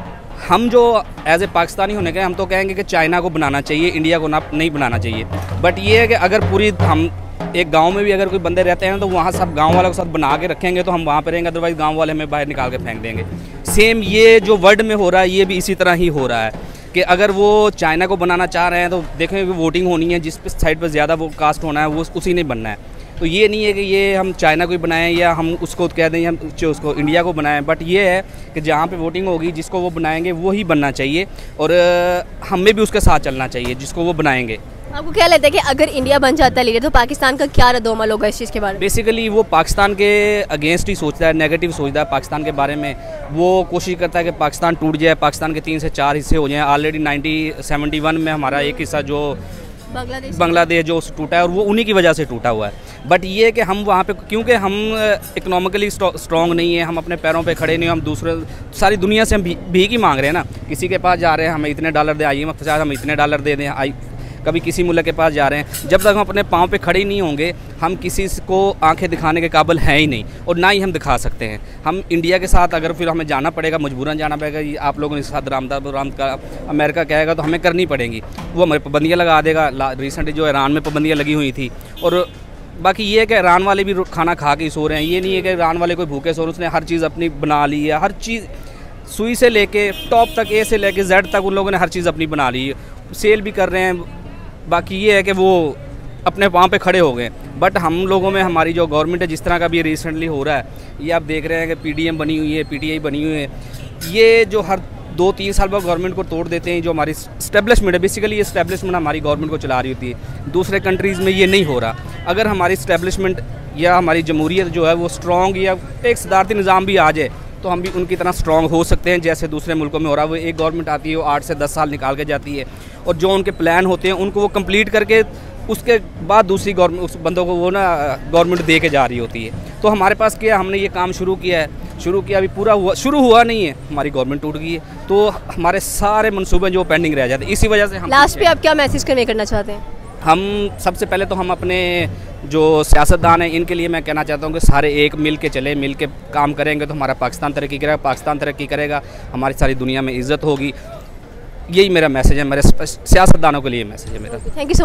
हम जो एज ए पाकिस्तानी होने के हम तो कहेंगे कि चाइना को बनाना चाहिए, इंडिया को ना, नहीं बनाना चाहिए। बट ये है कि अगर पूरी हम एक गाँव में भी अगर कोई बंदे रहते हैं तो वहाँ सब गाँव वालों के साथ बना के रखेंगे तो हम वहाँ पर रहेंगे अदरवाइज़ गाँव वाले हमें बाहर निकाल के फेंक देंगे। सेम ये जो वर्ल्ड में हो रहा है, ये भी इसी तरह ही हो रहा है कि अगर वो चाइना को बनाना चाह रहे हैं तो देखें वोटिंग होनी है, जिस साइड पर ज़्यादा वो कास्ट होना है, वो उसी ने बनना है। तो ये नहीं है कि ये हम चाइना को ही बनाएँ या हम उसको कह दें हम उसको इंडिया को बनाएँ। बट ये है कि जहाँ पे वोटिंग होगी जिसको वो बनाएँगे वो ही बनना चाहिए और हमें भी उसके साथ चलना चाहिए जिसको वो बनाएँगे। आपको क्या लगता है कि अगर इंडिया बन जाता है लीडर तो पाकिस्तान का क्या रद्दोमल होगा इस चीज़ के बारे में? बेसिकली वो पाकिस्तान के अगेंस्ट ही सोचता है नेगेटिव सोचता है पाकिस्तान के बारे में। वो कोशिश करता है कि पाकिस्तान टूट जाए पाकिस्तान के तीन से चार हिस्से हो जाएँ। ऑलरेडी नाइनटीन में हमारा एक हिस्सा जो बांग्लादेश? बांग्लादेश जो टूटा है और वो उन्हीं की वजह से टूटा हुआ है। बट ये कि हम वहाँ पे, क्योंकि हम इकोनॉमिकली स्ट्रॉन्ग नहीं है, हम अपने पैरों पे खड़े नहीं हम दूसरे, सारी दुनिया से हम भी की मांग रहे हैं ना। किसी के पास जा रहे हैं, हमें इतने डॉलर दे, आइए हम इतने डॉलर दे दें, आई कभी किसी मुल्क के पास जा रहे हैं। जब तक हम अपने पाँव पर खड़े नहीं होंगे, हम किसी को आँखें दिखाने के काबिल हैं ही नहीं और ना ही हम दिखा सकते हैं। हम इंडिया के साथ अगर फिर हमें जाना पड़ेगा, मजबूरन जाना पड़ेगा आप लोगों ने साथ रामदा राम का अमेरिका कहेगा तो हमें करनी पड़ेंगी। वो हमें पाबंदियाँ लगा देगा। रिसेंटली जो ईरान में पाबंदियाँ लगी हुई थी और बाकी ये है कि ईरान वाले भी खाना खा के सो रहे हैं। ये नहीं है कि ईरान वाले कोई भूखे सो रहे उसने हर चीज़ अपनी बना ली है। हर चीज़ सुई से लेके, टॉप तक, ए से लेके जेड तक उन लोगों ने हर चीज़ अपनी बना ली है। सेल भी कर रहे हैं बाकी ये है कि वो अपने पाँव पे खड़े हो गए। बट हम लोगों में हमारी जो गवर्नमेंट है, जिस तरह का भी रिसेंटली हो रहा है, ये आप देख रहे हैं कि पीडीएम बनी हुई है पीटीआई बनी हुई है। ये जो हर दो तीन साल बाद गवर्नमेंट को तोड़ देते हैं, जो हमारी स्टैब्लिशमेंट है बेसिकली ये स्टैब्लिशमेंट हमारी गवर्नमेंट को चला रही होती है। दूसरे कंट्रीज़ में ये नहीं हो रहा। अगर हमारी स्टैब्लिशमेंट या हमारी जमहूरीत जो है, वो स्ट्रॉन्ग या एक सदारती निज़ाम भी आ जाए तो हम भी उनकी तरह स्ट्रॉन्ग हो सकते हैं, जैसे दूसरे मुल्कों में हो रहा है। वो एक गवर्नमेंट आती है, वो आठ से दस साल निकाल के जाती है। और जो उनके प्लान होते हैं, उनको वो कंप्लीट करके उसके बाद दूसरी गवर्नमेंट उस बंदों को वो ना गवर्नमेंट दे के जा रही होती है। तो हमारे पास क्या, हमने ये काम शुरू किया है। शुरू किया, अभी पूरा हुआ, शुरू हुआ नहीं है। हमारी गवर्नमेंट टूट गई है। तो हमारे सारे मनसूबे जो पेंडिंग रह जाते हैं, इसी वजह से हम लास्ट पे आप क्या मैसेज कन्वे करना चाहते हैं? हम सबसे पहले तो हम अपने जो सियासतदान हैं, इनके लिए मैं कहना चाहता हूँ कि सारे एक मिल के चले, मिल के काम करेंगे तो हमारा पाकिस्तान तरक्की करेगा, पाकिस्तान तरक्की करेगा, हमारी सारी दुनिया में इज़्ज़त होगी। यही मेरा मैसेज है, मेरे सियासतदानों के लिए मैसेज है मेरा। Thank you so